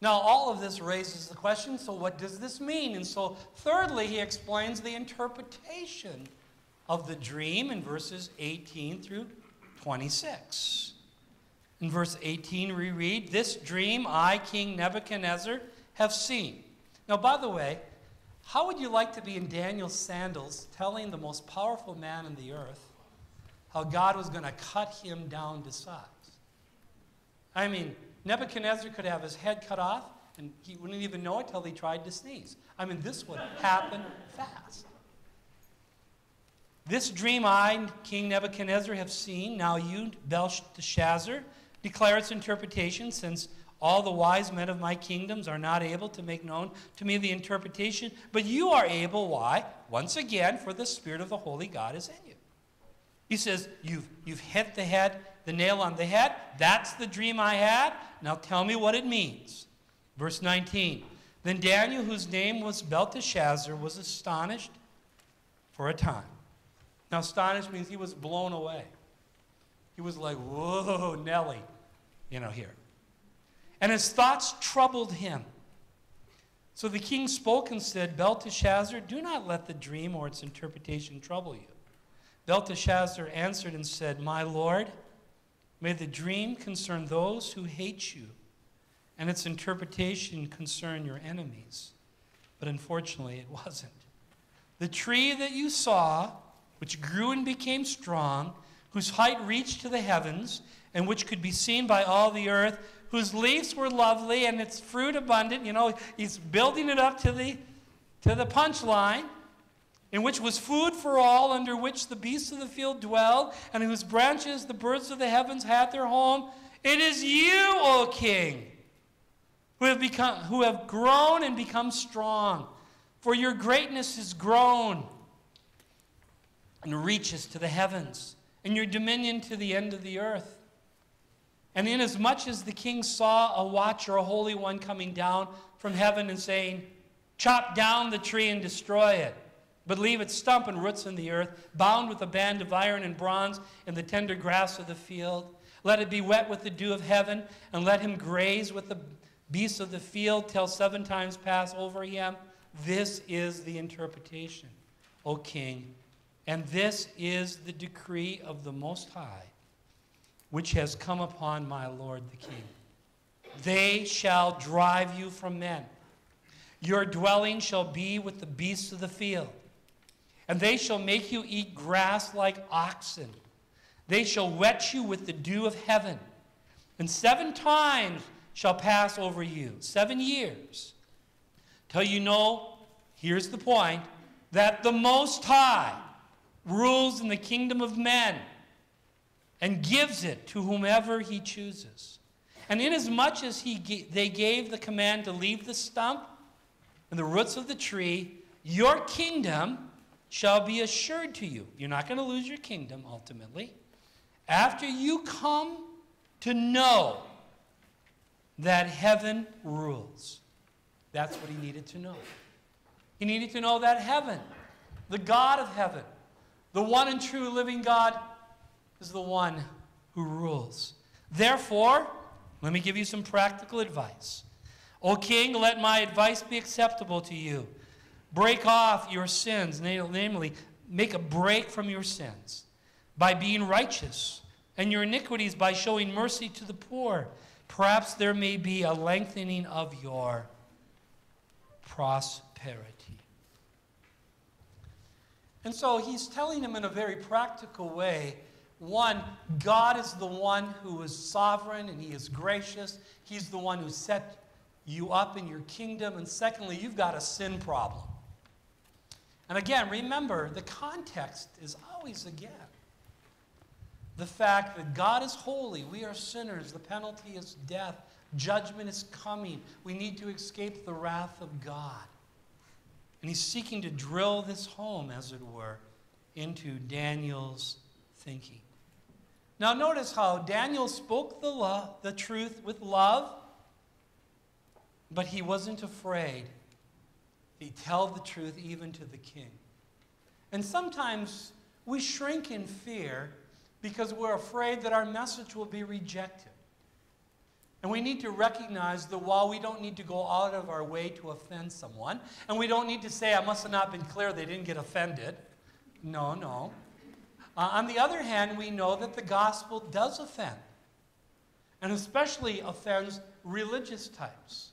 Now, all of this raises the question so, what does this mean? And so, thirdly, he explains the interpretation of the dream in verses 18 through 26. In verse 18, we read, This dream I, King Nebuchadnezzar, have seen. Now, by the way, how would you like to be in Daniel's sandals telling the most powerful man in the earth how God was going to cut him down to size? I mean, Nebuchadnezzar could have his head cut off and he wouldn't even know it till he tried to sneeze. I mean, this would happen fast. This dream I, King Nebuchadnezzar, have seen. Now you, Belshazzar, declare its interpretation, since all the wise men of my kingdoms are not able to make known to me the interpretation, but you are able. Why? Once again, for the Spirit of the Holy God is in you. He says, You've, you've hit the head, the nail on the head. That's the dream I had. Now tell me what it means. Verse 19. Then Daniel, whose name was Belteshazzar, was astonished for a time. Now, astonished means he was blown away. He was like, Whoa, Nelly, you know, here. And his thoughts troubled him. So the king spoke and said, Belteshazzar, do not let the dream or its interpretation trouble you. Belteshazzar answered and said, My lord, may the dream concern those who hate you, and its interpretation concern your enemies. But unfortunately, it wasn't. The tree that you saw, which grew and became strong, whose height reached to the heavens, and which could be seen by all the earth, whose leaves were lovely and its fruit abundant. You know, he's building it up to the, to the punchline in which was food for all, under which the beasts of the field dwelled, and whose branches the birds of the heavens had their home. It is you, O king, who have, become, who have grown and become strong, for your greatness is grown and reaches to the heavens, and your dominion to the end of the earth. And inasmuch as the king saw a watcher, a holy one, coming down from heaven and saying, Chop down the tree and destroy it but leave its stump and roots in the earth, bound with a band of iron and bronze in the tender grass of the field. Let it be wet with the dew of heaven, and let him graze with the beasts of the field till seven times pass over him. This is the interpretation, O king, and this is the decree of the Most High, which has come upon my Lord the king. They shall drive you from men. Your dwelling shall be with the beasts of the field and they shall make you eat grass like oxen. They shall wet you with the dew of heaven. And seven times shall pass over you, seven years, till you know, here's the point, that the Most High rules in the kingdom of men and gives it to whomever he chooses. And inasmuch as he, they gave the command to leave the stump and the roots of the tree, your kingdom shall be assured to you. You're not going to lose your kingdom ultimately. After you come to know that heaven rules. That's what he needed to know. He needed to know that heaven, the God of heaven, the one and true living God, is the one who rules. Therefore, let me give you some practical advice. O king, let my advice be acceptable to you. Break off your sins, namely, make a break from your sins by being righteous, and your iniquities by showing mercy to the poor. Perhaps there may be a lengthening of your prosperity. And so he's telling him in a very practical way one, God is the one who is sovereign and he is gracious. He's the one who set you up in your kingdom. And secondly, you've got a sin problem. And again, remember, the context is always again the fact that God is holy, we are sinners, the penalty is death, judgment is coming, we need to escape the wrath of God. And he's seeking to drill this home, as it were, into Daniel's thinking. Now, notice how Daniel spoke the, lo- the truth with love, but he wasn't afraid he tell the truth even to the king. And sometimes we shrink in fear because we're afraid that our message will be rejected. And we need to recognize that while we don't need to go out of our way to offend someone, and we don't need to say, I must have not been clear, they didn't get offended. No, no. Uh, on the other hand, we know that the gospel does offend, and especially offends religious types.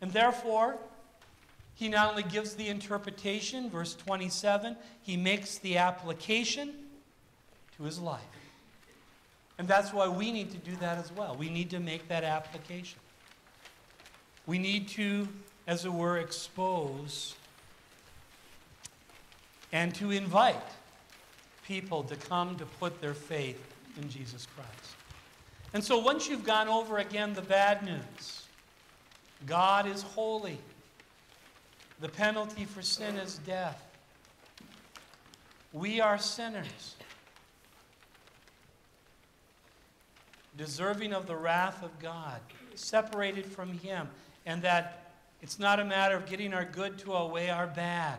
And therefore, he not only gives the interpretation, verse 27, he makes the application to his life. And that's why we need to do that as well. We need to make that application. We need to, as it were, expose and to invite people to come to put their faith in Jesus Christ. And so once you've gone over again the bad news, God is holy. The penalty for sin is death. We are sinners, deserving of the wrath of God, separated from Him, and that it's not a matter of getting our good to outweigh our bad.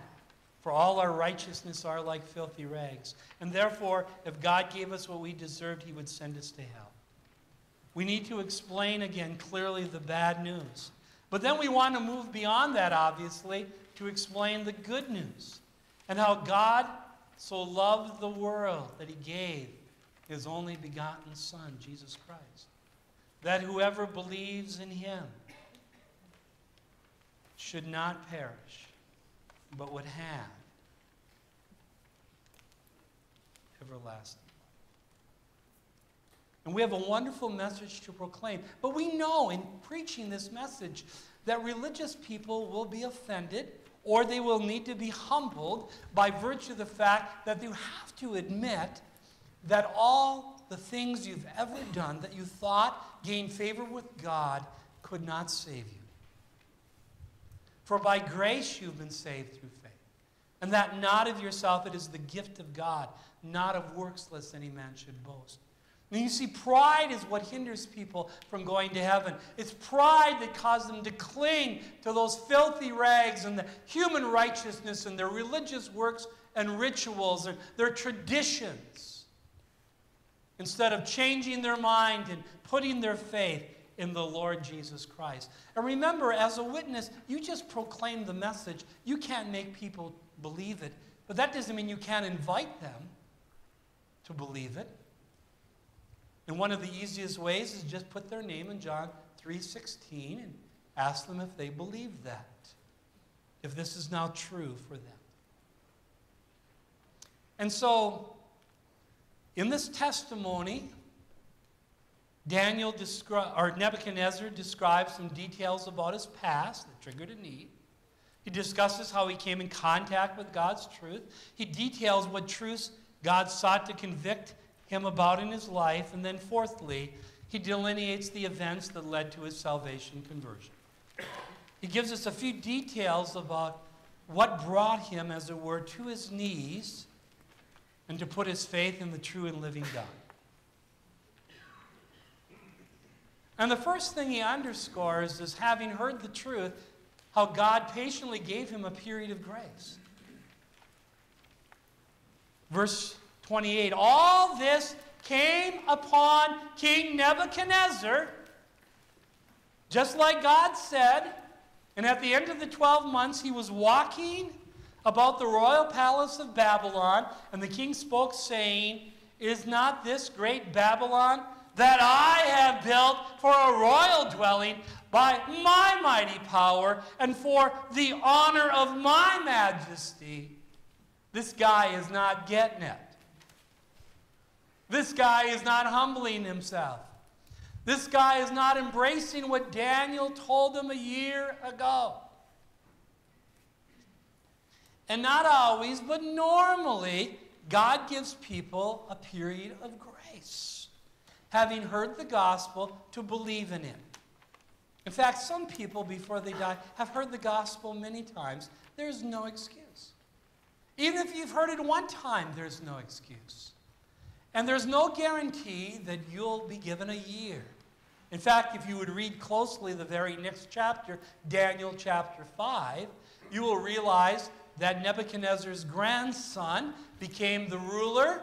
For all our righteousness are like filthy rags. And therefore, if God gave us what we deserved, He would send us to hell. We need to explain again clearly the bad news. But then we want to move beyond that, obviously, to explain the good news and how God so loved the world that he gave his only begotten Son, Jesus Christ, that whoever believes in him should not perish, but would have everlasting and we have a wonderful message to proclaim. But we know in preaching this message that religious people will be offended or they will need to be humbled by virtue of the fact that you have to admit that all the things you've ever done that you thought gained favor with God could not save you. For by grace you've been saved through faith. And that not of yourself, it is the gift of God, not of works, lest any man should boast. And you see, pride is what hinders people from going to heaven. It's pride that causes them to cling to those filthy rags and the human righteousness and their religious works and rituals and their traditions instead of changing their mind and putting their faith in the Lord Jesus Christ. And remember, as a witness, you just proclaim the message. You can't make people believe it, but that doesn't mean you can't invite them to believe it. And one of the easiest ways is just put their name in John 3:16 and ask them if they believe that. If this is now true for them. And so in this testimony Daniel descri- or Nebuchadnezzar describes some details about his past that triggered a need. He discusses how he came in contact with God's truth. He details what truths God sought to convict him about in his life. And then, fourthly, he delineates the events that led to his salvation conversion. He gives us a few details about what brought him, as it were, to his knees and to put his faith in the true and living God. And the first thing he underscores is having heard the truth, how God patiently gave him a period of grace. Verse 28 All this came upon King Nebuchadnezzar, just like God said. And at the end of the 12 months, he was walking about the royal palace of Babylon, and the king spoke, saying, Is not this great Babylon? that I have built for a royal dwelling by my mighty power and for the honor of my majesty. This guy is not getting it. This guy is not humbling himself. This guy is not embracing what Daniel told him a year ago. And not always, but normally, God gives people a period of grace having heard the gospel, to believe in it. In fact, some people, before they die, have heard the gospel many times. There's no excuse. Even if you've heard it one time, there's no excuse. And there's no guarantee that you'll be given a year. In fact, if you would read closely the very next chapter, Daniel chapter 5, you will realize that Nebuchadnezzar's grandson became the ruler,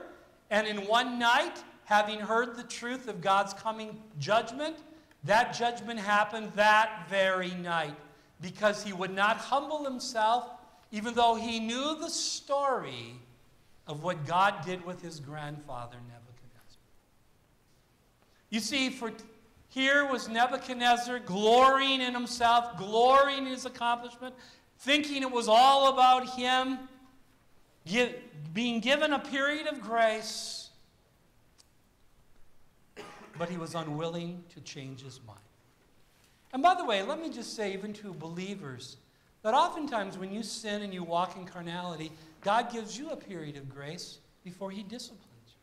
and in one night having heard the truth of God's coming judgment, that judgment happened that very night because he would not humble himself, even though he knew the story of what God did with his grandfather Nebuchadnezzar. You see, for here was Nebuchadnezzar glorying in himself, glorying in his accomplishment, thinking it was all about him, being given a period of grace but he was unwilling to change his mind. And by the way, let me just say, even to believers, that oftentimes when you sin and you walk in carnality, God gives you a period of grace before he disciplines you.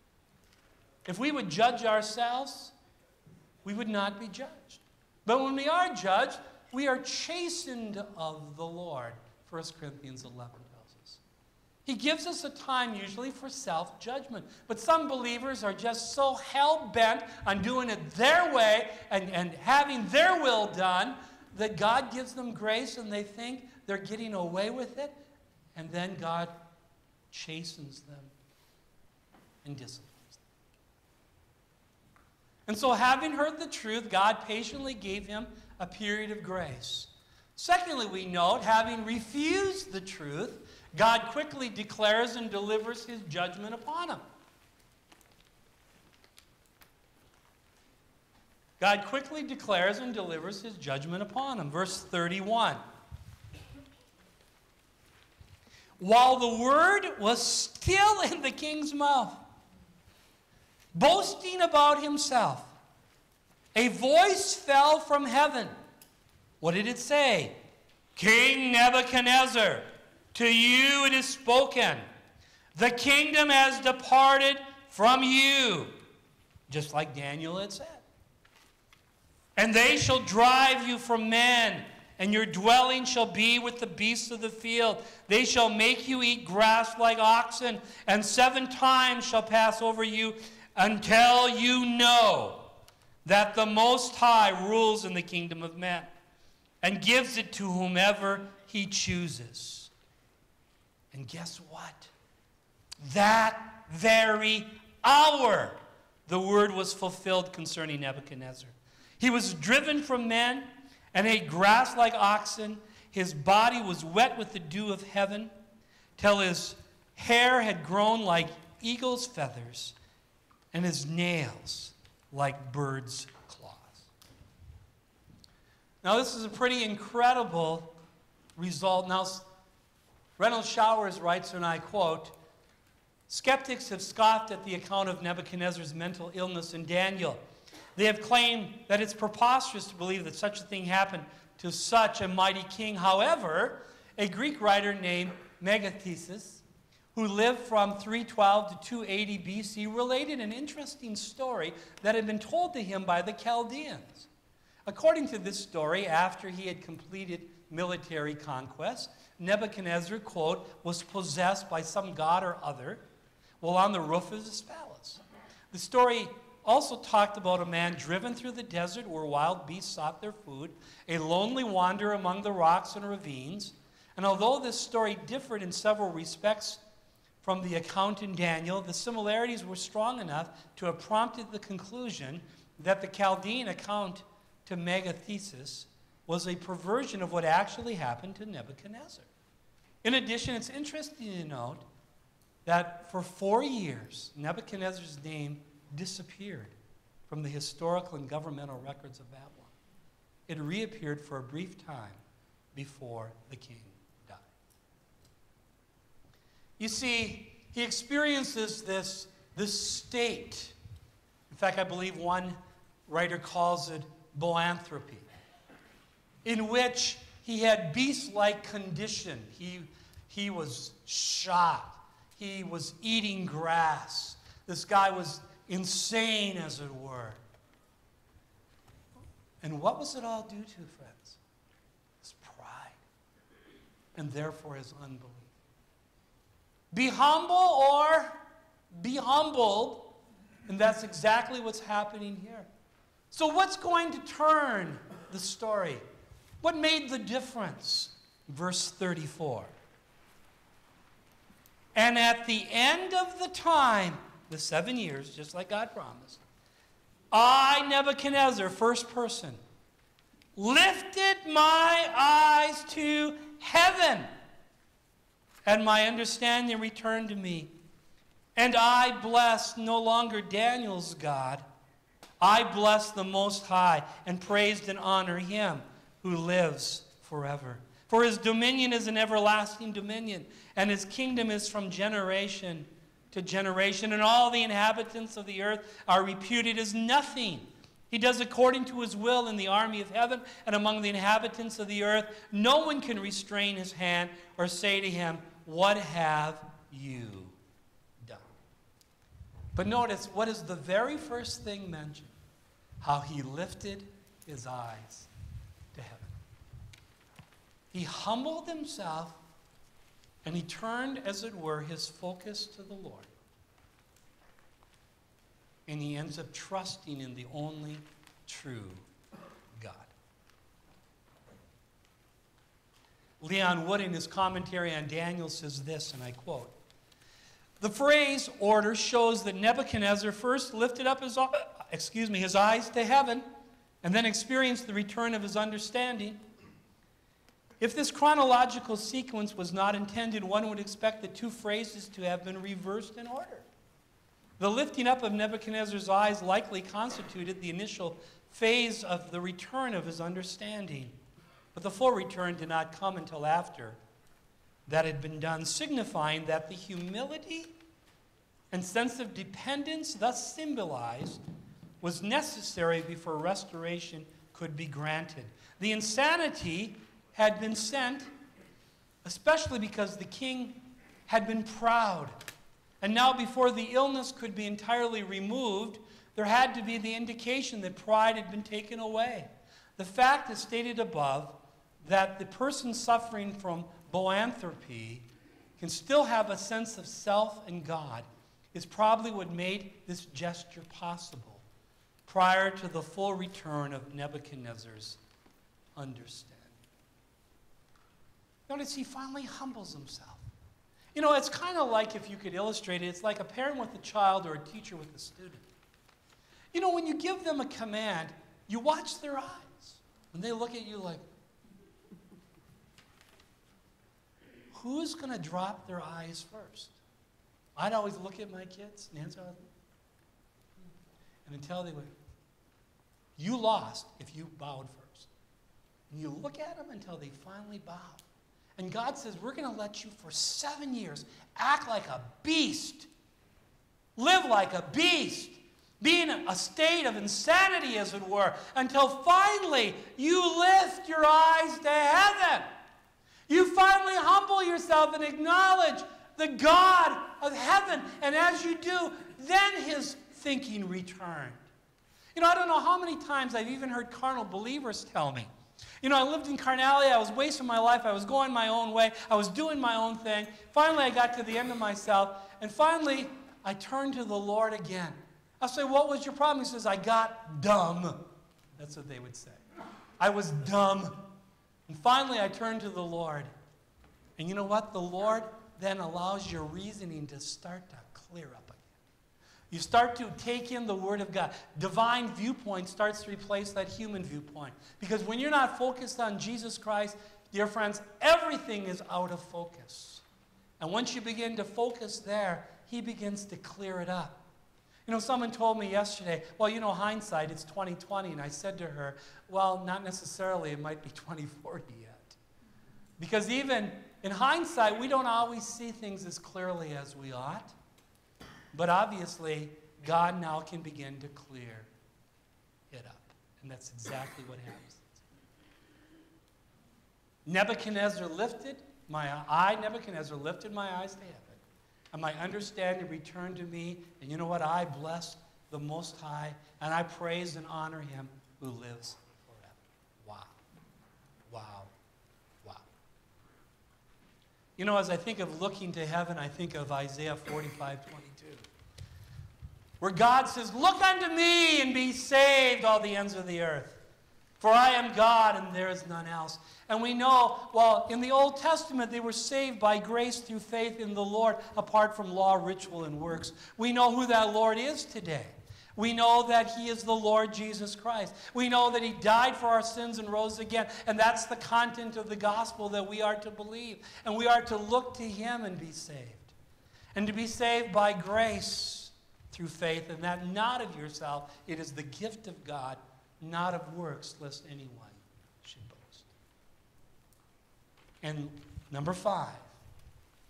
If we would judge ourselves, we would not be judged. But when we are judged, we are chastened of the Lord. 1 Corinthians 11. tells us. He gives us a time usually for self judgment. But some believers are just so hell bent on doing it their way and, and having their will done that God gives them grace and they think they're getting away with it. And then God chastens them and disciplines them. And so, having heard the truth, God patiently gave him a period of grace. Secondly, we note, having refused the truth, God quickly declares and delivers his judgment upon him. God quickly declares and delivers his judgment upon him. Verse 31. While the word was still in the king's mouth, boasting about himself, a voice fell from heaven. What did it say? King Nebuchadnezzar, to you it is spoken. The kingdom has departed from you, just like Daniel had said. And they shall drive you from men, and your dwelling shall be with the beasts of the field. They shall make you eat grass like oxen, and seven times shall pass over you until you know that the Most High rules in the kingdom of men and gives it to whomever he chooses. And guess what? That very hour, the word was fulfilled concerning Nebuchadnezzar. He was driven from men and ate grass like oxen. His body was wet with the dew of heaven, till his hair had grown like eagle's feathers, and his nails like birds' claws. Now, this is a pretty incredible result. Now, Renald Showers writes, and I quote, Skeptics have scoffed at the account of Nebuchadnezzar's mental illness in Daniel. They have claimed that it's preposterous to believe that such a thing happened to such a mighty king. However, a Greek writer named Megasthenes, who lived from 312 to 280 BC, related an interesting story that had been told to him by the Chaldeans. According to this story, after he had completed military conquest, Nebuchadnezzar, quote, was possessed by some god or other while on the roof of his palace. The story also talked about a man driven through the desert where wild beasts sought their food, a lonely wanderer among the rocks and ravines. And although this story differed in several respects from the account in Daniel, the similarities were strong enough to have prompted the conclusion that the Chaldean account to Megasthenes was a perversion of what actually happened to Nebuchadnezzar. In addition, it's interesting to note that for four years, Nebuchadnezzar's name disappeared from the historical and governmental records of Babylon. It reappeared for a brief time before the king died. You see, he experiences this, this state. In fact, I believe one writer calls it boanthropy, in which he had beast like condition. He, he was shot, he was eating grass. This guy was insane, as it were. And what was it all due to, friends? His pride, and therefore his unbelief. Be humble or be humbled, and that's exactly what's happening here. So, what's going to turn the story? What made the difference? Verse 34. And at the end of the time, the seven years, just like God promised, I, Nebuchadnezzar, first person, lifted my eyes to heaven, and my understanding returned to me. And I blessed no longer Daniel's God. I blessed the Most High and praised and honored him who lives forever. For his dominion is an everlasting dominion, and his kingdom is from generation to generation, and all the inhabitants of the earth are reputed as nothing. He does according to his will in the army of heaven and among the inhabitants of the earth. No one can restrain his hand or say to him, What have you done? But notice, what is the very first thing mentioned? How he lifted his eyes to heaven. He humbled himself and he turned, as it were, his focus to the Lord. And he ends up trusting in the only true God. Leon Wood, in his commentary on Daniel, says this, and I quote The phrase order shows that Nebuchadnezzar first lifted up his, excuse me, his eyes to heaven and then experienced the return of his understanding. If this chronological sequence was not intended, one would expect the two phrases to have been reversed in order. The lifting up of Nebuchadnezzar's eyes likely constituted the initial phase of the return of his understanding. But the full return did not come until after that had been done, signifying that the humility and sense of dependence thus symbolized was necessary before restoration could be granted. The insanity had been sent, especially because the king had been proud. And now, before the illness could be entirely removed, there had to be the indication that pride had been taken away. The fact is stated above that the person suffering from boanthropy can still have a sense of self and God is probably what made this gesture possible prior to the full return of Nebuchadnezzar's understanding. Notice he finally humbles himself. You know, it's kind of like if you could illustrate it, it's like a parent with a child or a teacher with a student. You know, when you give them a command, you watch their eyes. And they look at you like, who's going to drop their eyes first? I'd always look at my kids, Nancy, and until they would, you lost if you bowed first. And you look at them until they finally bow. And God says, We're going to let you for seven years act like a beast, live like a beast, be in a state of insanity, as it were, until finally you lift your eyes to heaven. You finally humble yourself and acknowledge the God of heaven. And as you do, then his thinking returned. You know, I don't know how many times I've even heard carnal believers tell me. You know, I lived in Carnally. I was wasting my life. I was going my own way. I was doing my own thing. Finally, I got to the end of myself. And finally, I turned to the Lord again. I say, What was your problem? He says, I got dumb. That's what they would say. I was dumb. And finally, I turned to the Lord. And you know what? The Lord then allows your reasoning to start to clear up. You start to take in the Word of God. Divine viewpoint starts to replace that human viewpoint. Because when you're not focused on Jesus Christ, dear friends, everything is out of focus. And once you begin to focus there, He begins to clear it up. You know, someone told me yesterday, well, you know, hindsight, it's 2020. And I said to her, well, not necessarily. It might be 2040 yet. Because even in hindsight, we don't always see things as clearly as we ought. But obviously, God now can begin to clear it up. And that's exactly what happens. Nebuchadnezzar lifted my eye, Nebuchadnezzar lifted my eyes to heaven, and my understanding returned to me. And you know what? I blessed the Most High, and I praise and honor him who lives forever. Wow. Wow. Wow. You know, as I think of looking to heaven, I think of Isaiah 45 22, where God says, Look unto me and be saved, all the ends of the earth. For I am God and there is none else. And we know, well, in the Old Testament, they were saved by grace through faith in the Lord, apart from law, ritual, and works. We know who that Lord is today. We know that He is the Lord Jesus Christ. We know that He died for our sins and rose again. And that's the content of the gospel that we are to believe. And we are to look to Him and be saved. And to be saved by grace through faith, and that not of yourself. It is the gift of God, not of works, lest anyone should boast. And number five,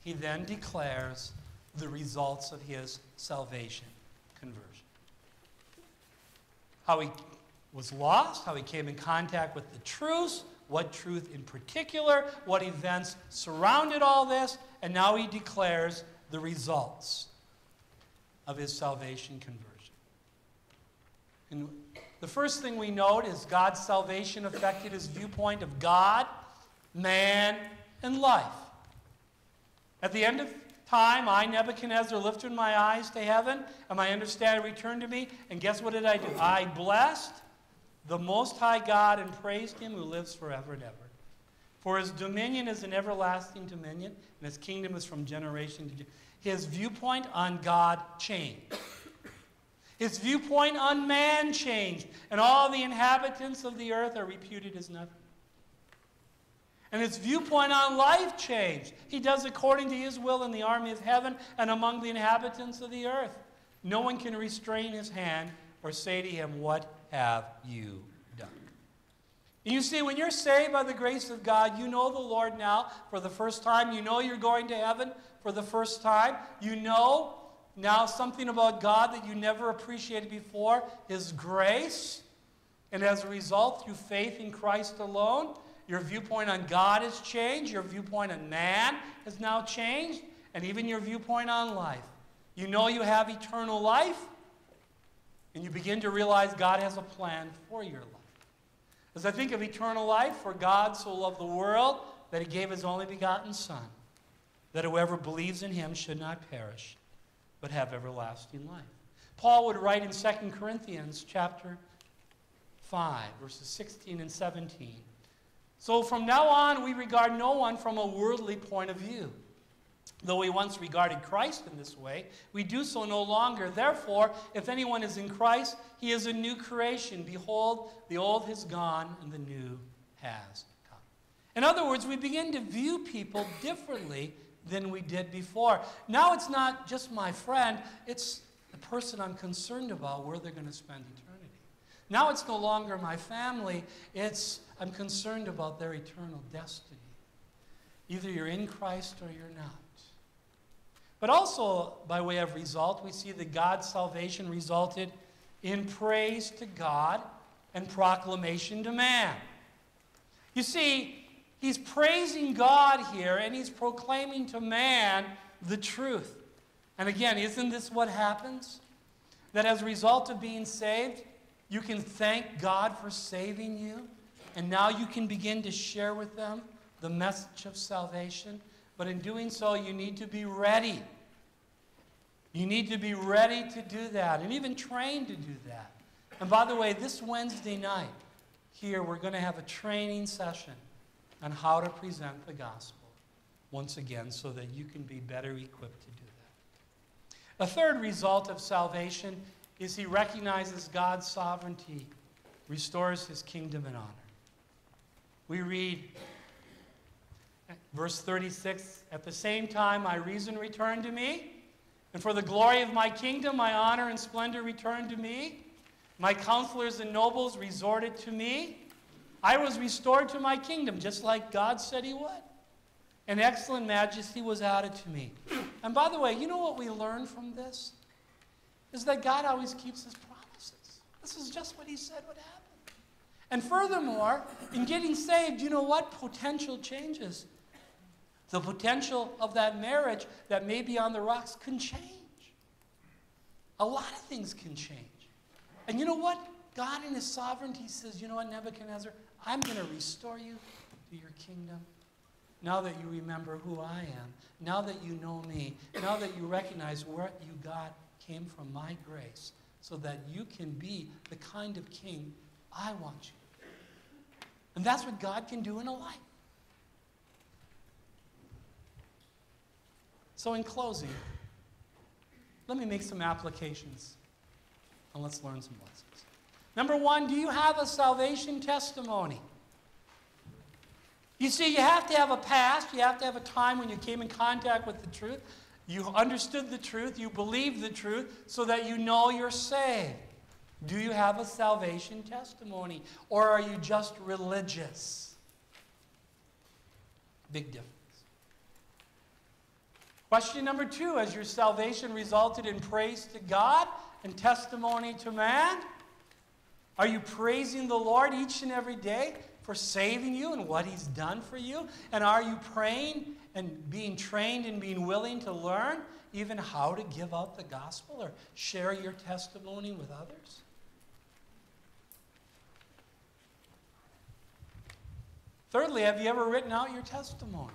He then declares the results of His salvation conversion how he was lost, how he came in contact with the truth, what truth in particular, what events surrounded all this, and now he declares the results of his salvation conversion. And the first thing we note is God's salvation affected his viewpoint of God, man, and life. At the end of time, I, Nebuchadnezzar, lifted my eyes to heaven, and my understanding returned to me. And guess what did I do? I blessed the Most High God and praised Him who lives forever and ever. For His dominion is an everlasting dominion, and His kingdom is from generation to generation. His viewpoint on God changed. His viewpoint on man changed, and all the inhabitants of the earth are reputed as nothing and his viewpoint on life changed. He does according to his will in the army of heaven and among the inhabitants of the earth. No one can restrain his hand or say to him, What have you you see, when you're saved by the grace of God, you know the Lord now for the first time. You know you're going to heaven for the first time. You know now something about God that you never appreciated before His grace. And as a result, through faith in Christ alone, your viewpoint on God has changed. Your viewpoint on man has now changed. And even your viewpoint on life. You know you have eternal life. And you begin to realize God has a plan for your life. As I think of eternal life, for God so loved the world that he gave his only begotten Son, that whoever believes in him should not perish, but have everlasting life. Paul would write in 2 Corinthians chapter 5, verses 16 and 17. So from now on, we regard no one from a worldly point of view. Though we once regarded Christ in this way, we do so no longer. Therefore, if anyone is in Christ, he is a new creation. Behold, the old has gone and the new has come. In other words, we begin to view people differently than we did before. Now it's not just my friend, it's the person I'm concerned about where they're going to spend eternity. Now it's no longer my family, it's I'm concerned about their eternal destiny. Either you're in Christ or you're not. But also, by way of result, we see that God's salvation resulted in praise to God and proclamation to man. You see, He's praising God here and he's proclaiming to man the truth. And again, isn't this what happens? That as a result of being saved, you can thank God for saving you, and now you can begin to share with them the message of salvation. But in doing so, you need to be ready. You need to be ready to do that and even trained to do that. And by the way, this Wednesday night, here, we're going to have a training session on how to present the gospel once again so that you can be better equipped to do that. A third result of salvation is he recognizes God's sovereignty, restores his kingdom and honor. We read verse 36 At the same time, my reason returned to me, and for the glory of my kingdom, my honor and splendor returned to me. My counselors and nobles resorted to me. I was restored to my kingdom, just like God said he would. An excellent majesty was added to me. And by the way, you know what we learn from this? Is that God always keeps his promises. This is just what he said would happen. And furthermore, in getting saved, you know what? Potential changes. The potential of that marriage that may be on the rocks can change. A lot of things can change. And you know what? God in his sovereignty says, you know what, Nebuchadnezzar, I'm going to restore you to your kingdom. Now that you remember who I am, now that you know me, now that you recognize what you got came from my grace, so that you can be the kind of king I want you. And that's what God can do in a life. So, in closing, let me make some applications and let's learn some lessons. Number one, do you have a salvation testimony? You see, you have to have a past, you have to have a time when you came in contact with the truth, you understood the truth, you believed the truth, so that you know you're saved. Do you have a salvation testimony? Or are you just religious? Big difference. Question number two Has your salvation resulted in praise to God and testimony to man? Are you praising the Lord each and every day for saving you and what He's done for you? And are you praying and being trained and being willing to learn even how to give out the gospel or share your testimony with others? Thirdly, have you ever written out your testimony?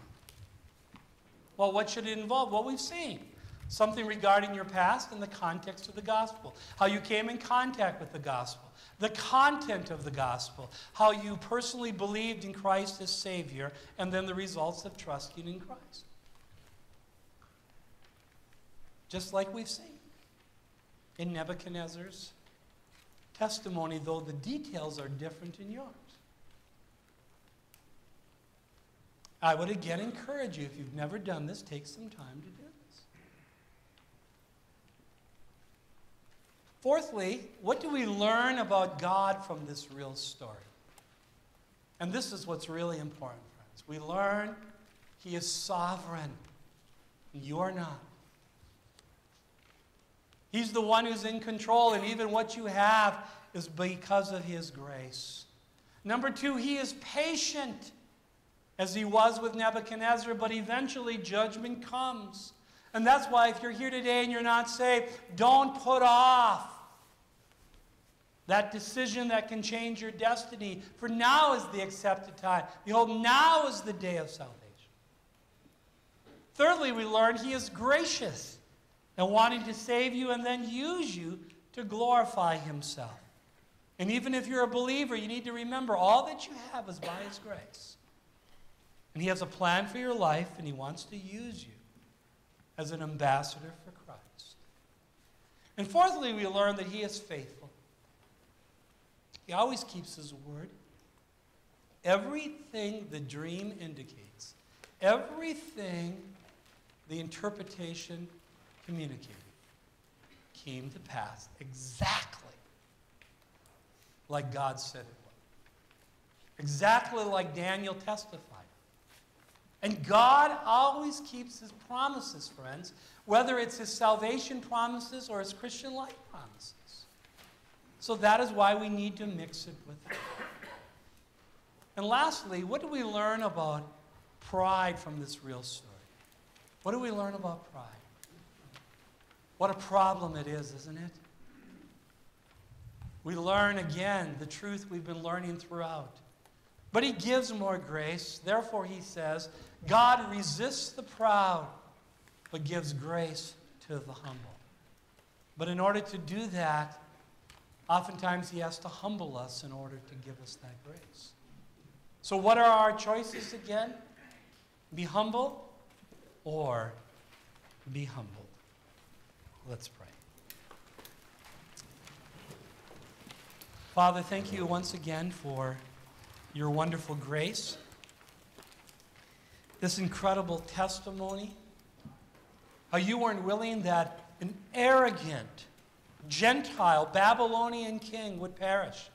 Well, what should it involve? Well, we've seen something regarding your past in the context of the gospel, how you came in contact with the gospel, the content of the gospel, how you personally believed in Christ as Savior, and then the results of trusting in Christ. Just like we've seen in Nebuchadnezzar's testimony, though the details are different in yours. I would again encourage you, if you've never done this, take some time to do this. Fourthly, what do we learn about God from this real story? And this is what's really important, friends. We learn He is sovereign, you are not. He's the one who's in control, and even what you have is because of His grace. Number two, He is patient as he was with Nebuchadnezzar, but eventually judgment comes. And that's why, if you're here today and you're not saved, don't put off that decision that can change your destiny. For now is the accepted time. Behold, now is the day of salvation. Thirdly, we learn he is gracious and wanting to save you and then use you to glorify himself. And even if you're a believer, you need to remember all that you have is by his grace. And He has a plan for your life, and He wants to use you as an ambassador for Christ. And fourthly, we learn that He is faithful. He always keeps His word. Everything the dream indicates, everything the interpretation communicated, came to pass exactly like God said it would. Exactly like Daniel testified. And God always keeps his promises, friends, whether it's his salvation promises or his Christian life promises. So that is why we need to mix it with it. And lastly, what do we learn about pride from this real story? What do we learn about pride? What a problem it is, isn't it? We learn again the truth we've been learning throughout. But he gives more grace. Therefore, he says, God resists the proud, but gives grace to the humble. But in order to do that, oftentimes he has to humble us in order to give us that grace. So, what are our choices again? Be humble or be humbled. Let's pray. Father, thank you once again for your wonderful grace, this incredible testimony, how you weren't willing that an arrogant, Gentile, Babylonian king would perish.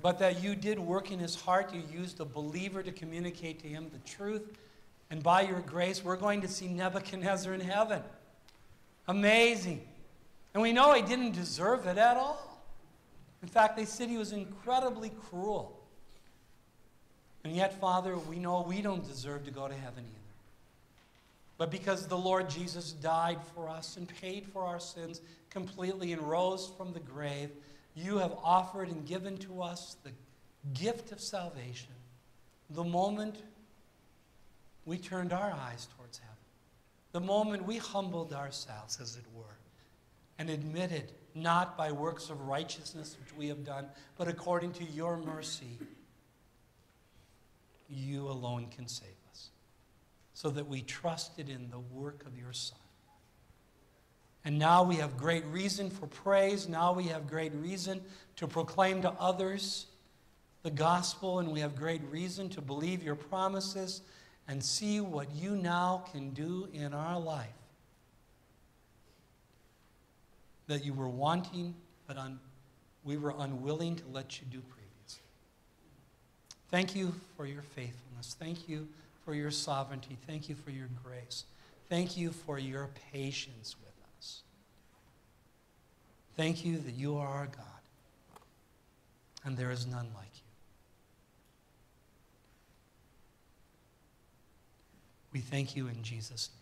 But that you did work in his heart. You used a believer to communicate to him the truth. And by your grace, we're going to see Nebuchadnezzar in heaven. Amazing. And we know he didn't deserve it at all. In fact, they said he was incredibly cruel. And yet, Father, we know we don't deserve to go to heaven either. But because the Lord Jesus died for us and paid for our sins completely and rose from the grave, you have offered and given to us the gift of salvation the moment we turned our eyes towards heaven, the moment we humbled ourselves, as it were, and admitted not by works of righteousness which we have done, but according to your mercy, you alone can save us. So that we trusted in the work of your Son. And now we have great reason for praise. Now we have great reason to proclaim to others the gospel, and we have great reason to believe your promises and see what you now can do in our life that you were wanting, but un, we were unwilling to let you do previously. Thank you for your faithfulness. Thank you for your sovereignty. Thank you for your grace. Thank you for your patience with us. Thank you that you are our God, and there is none like you. We thank you in Jesus' name.